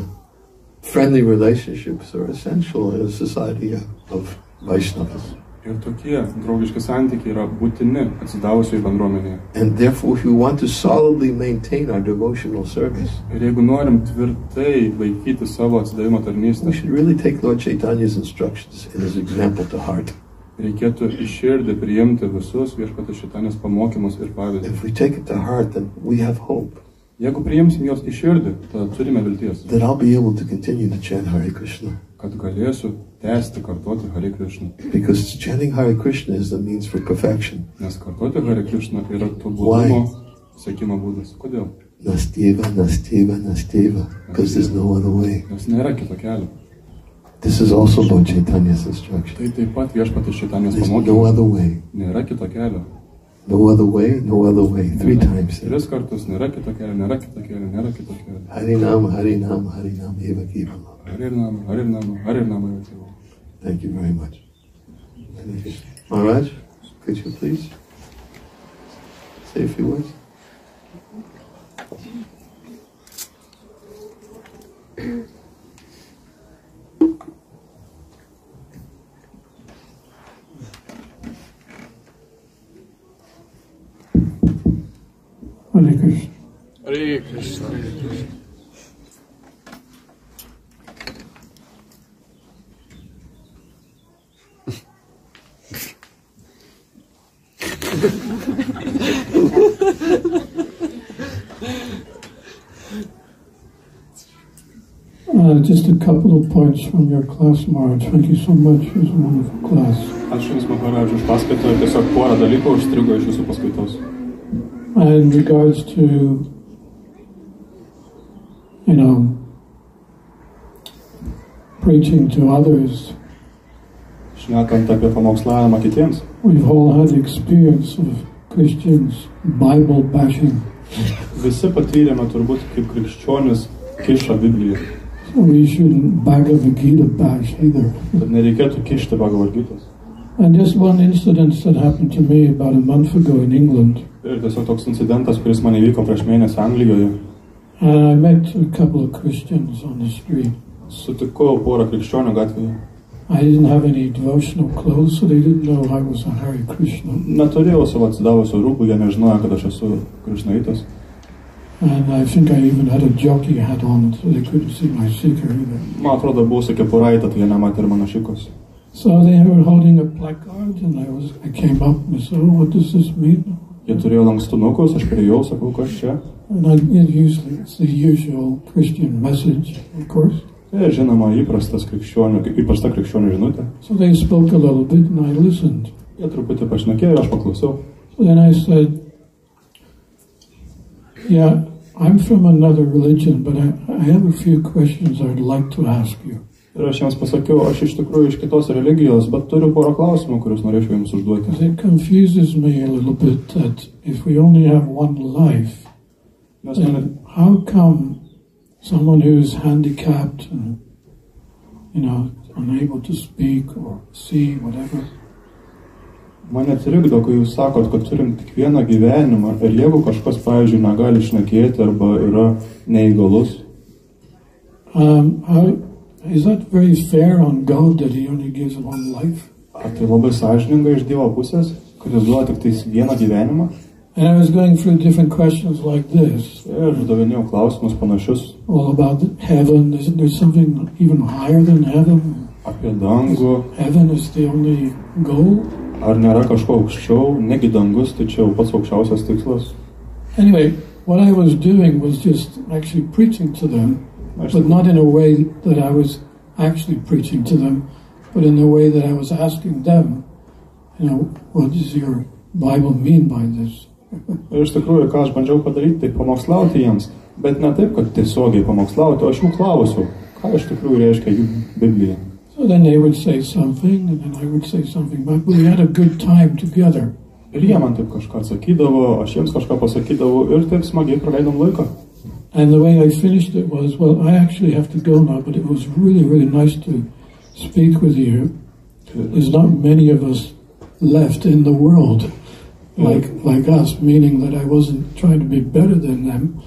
friendly relationships are essential in a society of, of Vaishnavas. Ir tokie draugiški santykiai yra būtini atsidavusioje bendruomenėje. And therefore, if we want to solidly maintain our devotional service, Ir jeigu norim tvirtai laikyti savo atsidavimo tarnystę, we should really reikėtų iširdį priimti visus viešpatės šitanės pamokymus ir pavyzdį. Jeigu priimsim juos iširdį, tada turime vilties, kad galėsiu tęsti kartoti Hare Krishna. Because chanting Hare Krishna is the means for perfection. Nes kartoti Hare Krishna yra tobulumo sėkimo būdas. Kodėl? Nastyeva, Nastyeva, Nastyeva. Because there's no other way. Nes nėra kito kelio. This is also Lord Chaitanya's instruction. Tai taip pat viešpatės šitanės There's no other way. Nėra kito kelio. No other way, no other way. Three times. Tris kartus nėra kito kelio, nėra kito kelio, nėra kito kelio. Harinam, Harinam, Harinam, Eva Kevala. Harinam, Harinam, Harinam. Thank you very much. Maharaj, could you please say a few words? Hare Krishna. Hare Krishna. Uh, just a couple of points from your class, Mara. Thank you so much. It was a wonderful class. Ačiū Jums, Maharadž, už paskaitą. Tiesiog porą dalykų užstrigo iš Jūsų paskaitos. In regards to you know, preaching to others, Šnekant apie pamokslavimą kitiems, we've all had experience of Christians Bible bashing. visi patyrėme turbūt kaip krikščionis kiša Bibliją. So we shouldn't Bhagavad Gita bash either. Tad nereikėtų kišti Bhagavad-gytos. And just one incident that happened to me about a month ago in England. Ir tiesiog toks incidentas, kuris man įvyko prieš mėnesį Anglijoje. And I met a couple of Christians on the street. Sutikau porą krikščionių gatvėje. I didn't have any devotional clothes, so they didn't know I was a Hare Krishna. Neturėjau savo atsidavusio rūbų, jie nežinojo, kad aš esu krišnaitas. And I think I even had a jockey hat on, so they couldn't see my seeker either. Man atrodo, buvau su kepuraitė, tai jie nematė ir mano šikos. So they were holding a placard, and I was I came up and I said, "Oh, what does this mean?" Jie turėjo lankstinukus, aš priejau, sakau, kas čia. And I, it usually it's the usual Christian message, of course. Ir žinoma, įprastas krikščionių, įprasta krikščionių žinutė. So they spoke a little bit, and I listened. Jie truputį pašnekėjo aš paklausiau. So then I said, "Yeah, I'm from another religion, but I, I have a few questions I'd like to ask you." Ir aš jiems pasakiau, aš iš tikrųjų iš kitos religijos, bet turiu porą klausimų, kuriuos norėčiau jums užduoti. It confuses me a little bit that if we only have one life, mane, then how come someone who's handicapped and, you know, unable to speak or see, whatever, mane trikdo, kai jūs sakot, kad turim tik vieną gyvenimą ir jeigu kažkas, pavyzdžiui, negali išnekėti arba yra neįgalus, um, how, is that very fair on God that He only gives one life? ar tai labai sąžininga iš Dievo pusės, kad jis duoda tik tais vieną gyvenimą? And I was going through different questions like this, Ir uždavinėjau klausimus panašius all about heaven. Isn't there something even higher than heaven? apie dangų, Heaven is the only goal. ar nėra kažko aukščiau, negi dangus, tai čia jau pats aukščiausias tikslas. Anyway, what I was doing was just actually preaching to them, Aš, but not in a way that I was actually preaching to them, but in a way that I was asking them, you know, what does your Bible mean by this? ir iš tikrųjų, ką aš bandžiau padaryti, tai pamokslauti jiems, bet ne taip, kad tiesiogiai pamokslauti, o aš jų klausiau, ką iš tikrųjų reiškia jų Biblija. So then they would say something, and then I would say something but We had a good time together. Ir jie man taip kažką atsakydavo, aš jiems kažką pasakydavau ir taip smagiai praleidom laiką. And the way I finished it was, well, I actually have to go now, but it was really, really nice to speak with you. There's not many of us left in the world like like us, meaning that I wasn't trying to be better than them,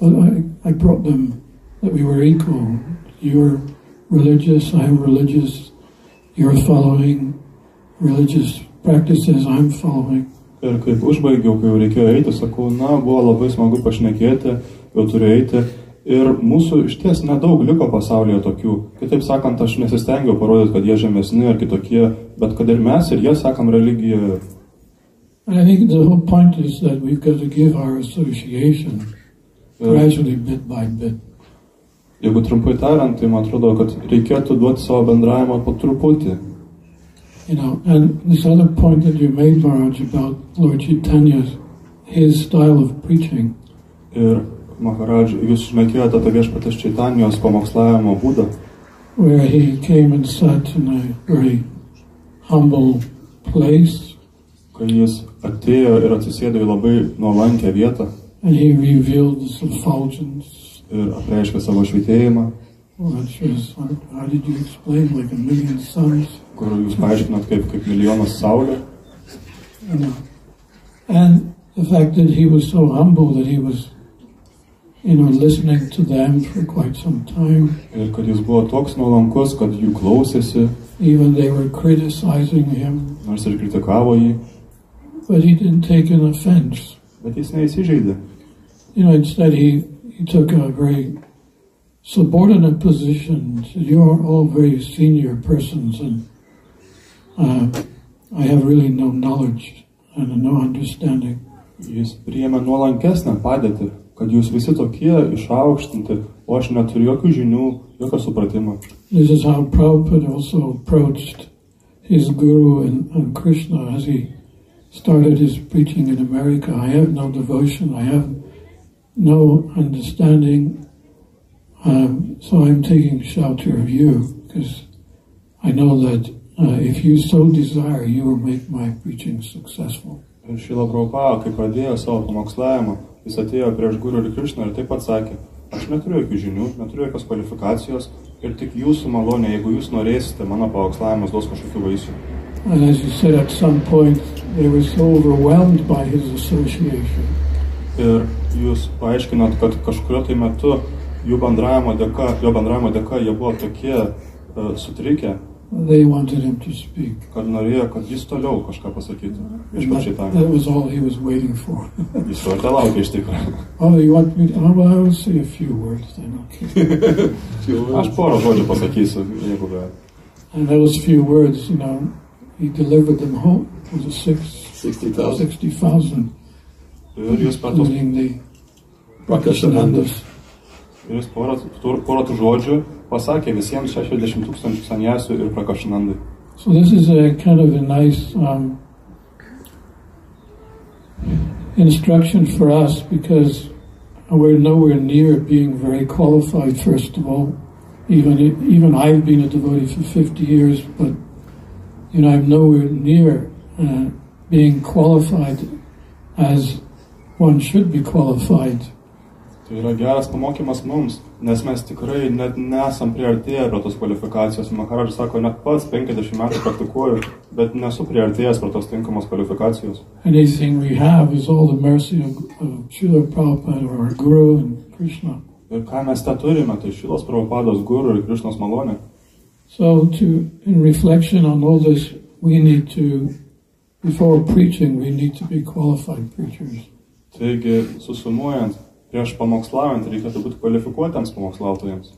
but I, I brought them that we were equal. You're religious, I'm religious, you're following religious practices, I'm following. Ir kaip užbaigiau, kai jau reikėjo eiti, sakau, na, buvo labai smagu pašnekėti, jau turiu eiti. Ir mūsų iš ties nedaug liko pasaulyje tokių. Kitaip sakant, aš nesistengiau parodyti, kad jie žemesni ar kitokie, bet kad ir mes ir jie sakam religiją. I think the whole point is that we've got to give our association gradually, bit by bit. jeigu trumpai tariant, tai man atrodo, kad reikėtų duoti savo bendravimą po truputį. You know, and this other point that you made, Maharaj, about Lord Chaitanya's his style of preaching. Ir Maharadž, jūs šnekėjote apie viešpatės Čaitanijos pamokslavimo būdą, where he came and sat in a very humble place. kai jis atėjo ir atsisėdo į labai nuolankę vietą and he revealed this effulgence, ir apreiškė savo švitėjimą, which was, how did you explain, like a million suns, kur jūs paaiškinat kaip, kaip milijonas saulė. you know. And the fact that he was so humble that he was, you know, listening to them for quite some time. Ir kad jis buvo toks nuolankus, kad jų klausėsi, Even they were criticizing him, nors ir kritikavo jį, but he didn't take an offense. bet jis neįsižeidė. You know, instead he, he took a very subordinate positions. You're all very senior persons, and uh, I have really no knowledge and no understanding. Jis priėmė nuolankesnę padėtį, kad jūs visi tokie išaukštinti, o aš neturiu jokių žinių, jokio supratimo. This is how Prabhupada also approached his guru and, and Krishna as he started his preaching in America. I have no devotion, I have no understanding, Um, so I'm taking shelter of you because I know that uh, if you so desire, you will make my preaching successful. Ir Šila Prabhupada, kai pradėjo savo pamokslavimą, jis atėjo prieš Guru ir Krishną ir taip atsakė, aš neturiu jokių žinių, neturiu jokios kvalifikacijos ir tik jūsų malonė, jeigu jūs norėsite, mano pamokslavimas duos kažkokių vaisių. And as you said, at some point they were so overwhelmed by his association Ir jūs paaiškinat, kad kažkurio tai metu jų bendravimo dėka, jo bendravimo dėka jie buvo tokie uh, sutrikę, they wanted him to speak. kad norėjo, kad jis toliau kažką pasakytų. Iš pačiai tam. that was all he was waiting for. Jis to ir te laukia iš tikrųjų. oh, you want me to? Oh, well, I will say a few words then. Okay. Aš porą žodžių pasakysiu, jeigu be. and those few words, you know, he delivered them home. Was it six, 60,000. 60,000, Ir jūs per tos including the Prakashanandas. Tų žodžių pasakė visiems 60 tūkstančių ir prakašinandai. So this is a kind of a nice um, instruction for us because we're nowhere near being very qualified. First of all, even even I've been a devotee for 50 years, but you know I'm nowhere near uh, being qualified as one should be qualified. Tai yra geras pamokymas mums, nes mes tikrai net nesam priartėję prie tos kvalifikacijos. Maharadžas sako, net pats 50 metų praktikuoju, bet nesu priartėjęs prie tos tinkamos kvalifikacijos. Anything we have is all the mercy of, of Srila Prabhupada or our Guru and Krishna. Ir ką mes tą turime, tai šilos pravopados gurų ir Krišnos malonė. So, to in reflection on all this, we need to, before preaching, we need to be qualified preachers. Taigi, susumuojant, prieš pamokslaujant reikėtų būti kvalifikuotiems pamokslautojams.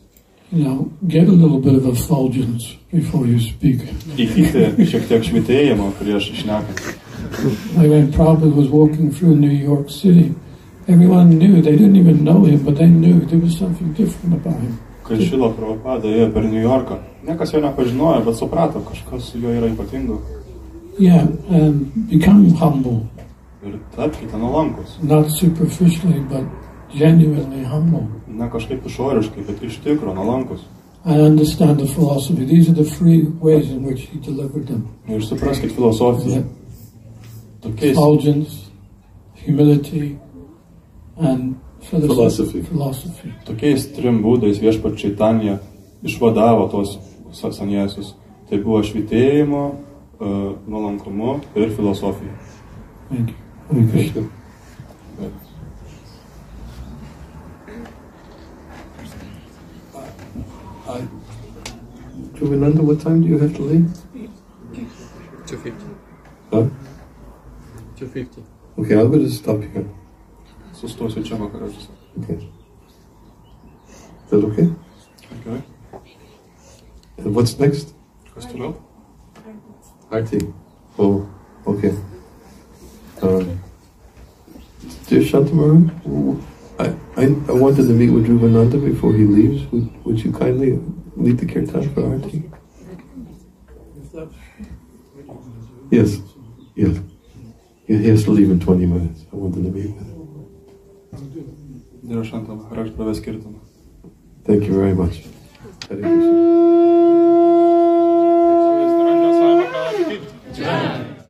You know, get a little bit of effulgence before you speak. Įgyti šiek tiek švitėjimo prieš išnekant. Like when Prabhupada was walking through New York City, everyone knew, they didn't even know him, but they knew there was something different about him. Kai Šilo pravopada ėjo per New Yorką, niekas jo nepažinojo, bet suprato, kažkas su juo yra ypatingo. Yeah, and become humble, Ir tapkite nuolankus. not superficially, but genuinely humble. Ne kažkaip išoriškai, bet iš tikro nuolankus. I understand the philosophy. These are the three ways in which he delivered them. Ir supraskit filosofiją. Tokiais, Indulgence, humility, and Philosophy. philosophy. tokiais trim būdais viešpačiai Tanija išvadavo tuos sa- sanjėsius. Tai buvo švitėjimo, uh, nuolankumu ir filosofija. Thank you. Hare Krishna. I, Juvenanda, what time do you have to leave? 250. Huh? 250. Okay, I'm going to stop here. Sustosiu čia vakaračius. Okay. Is that okay? Gerai. And what's next? Kas toliau? Oh, okay. Um, dear Shantamara, I, I, I wanted to meet with Dhruvananda before he leaves. Would, would you kindly Leave Lita Kirtashka Arti. Yes, yes. He has to leave in 20 minutes. I wanted to be with him. Thank you very much.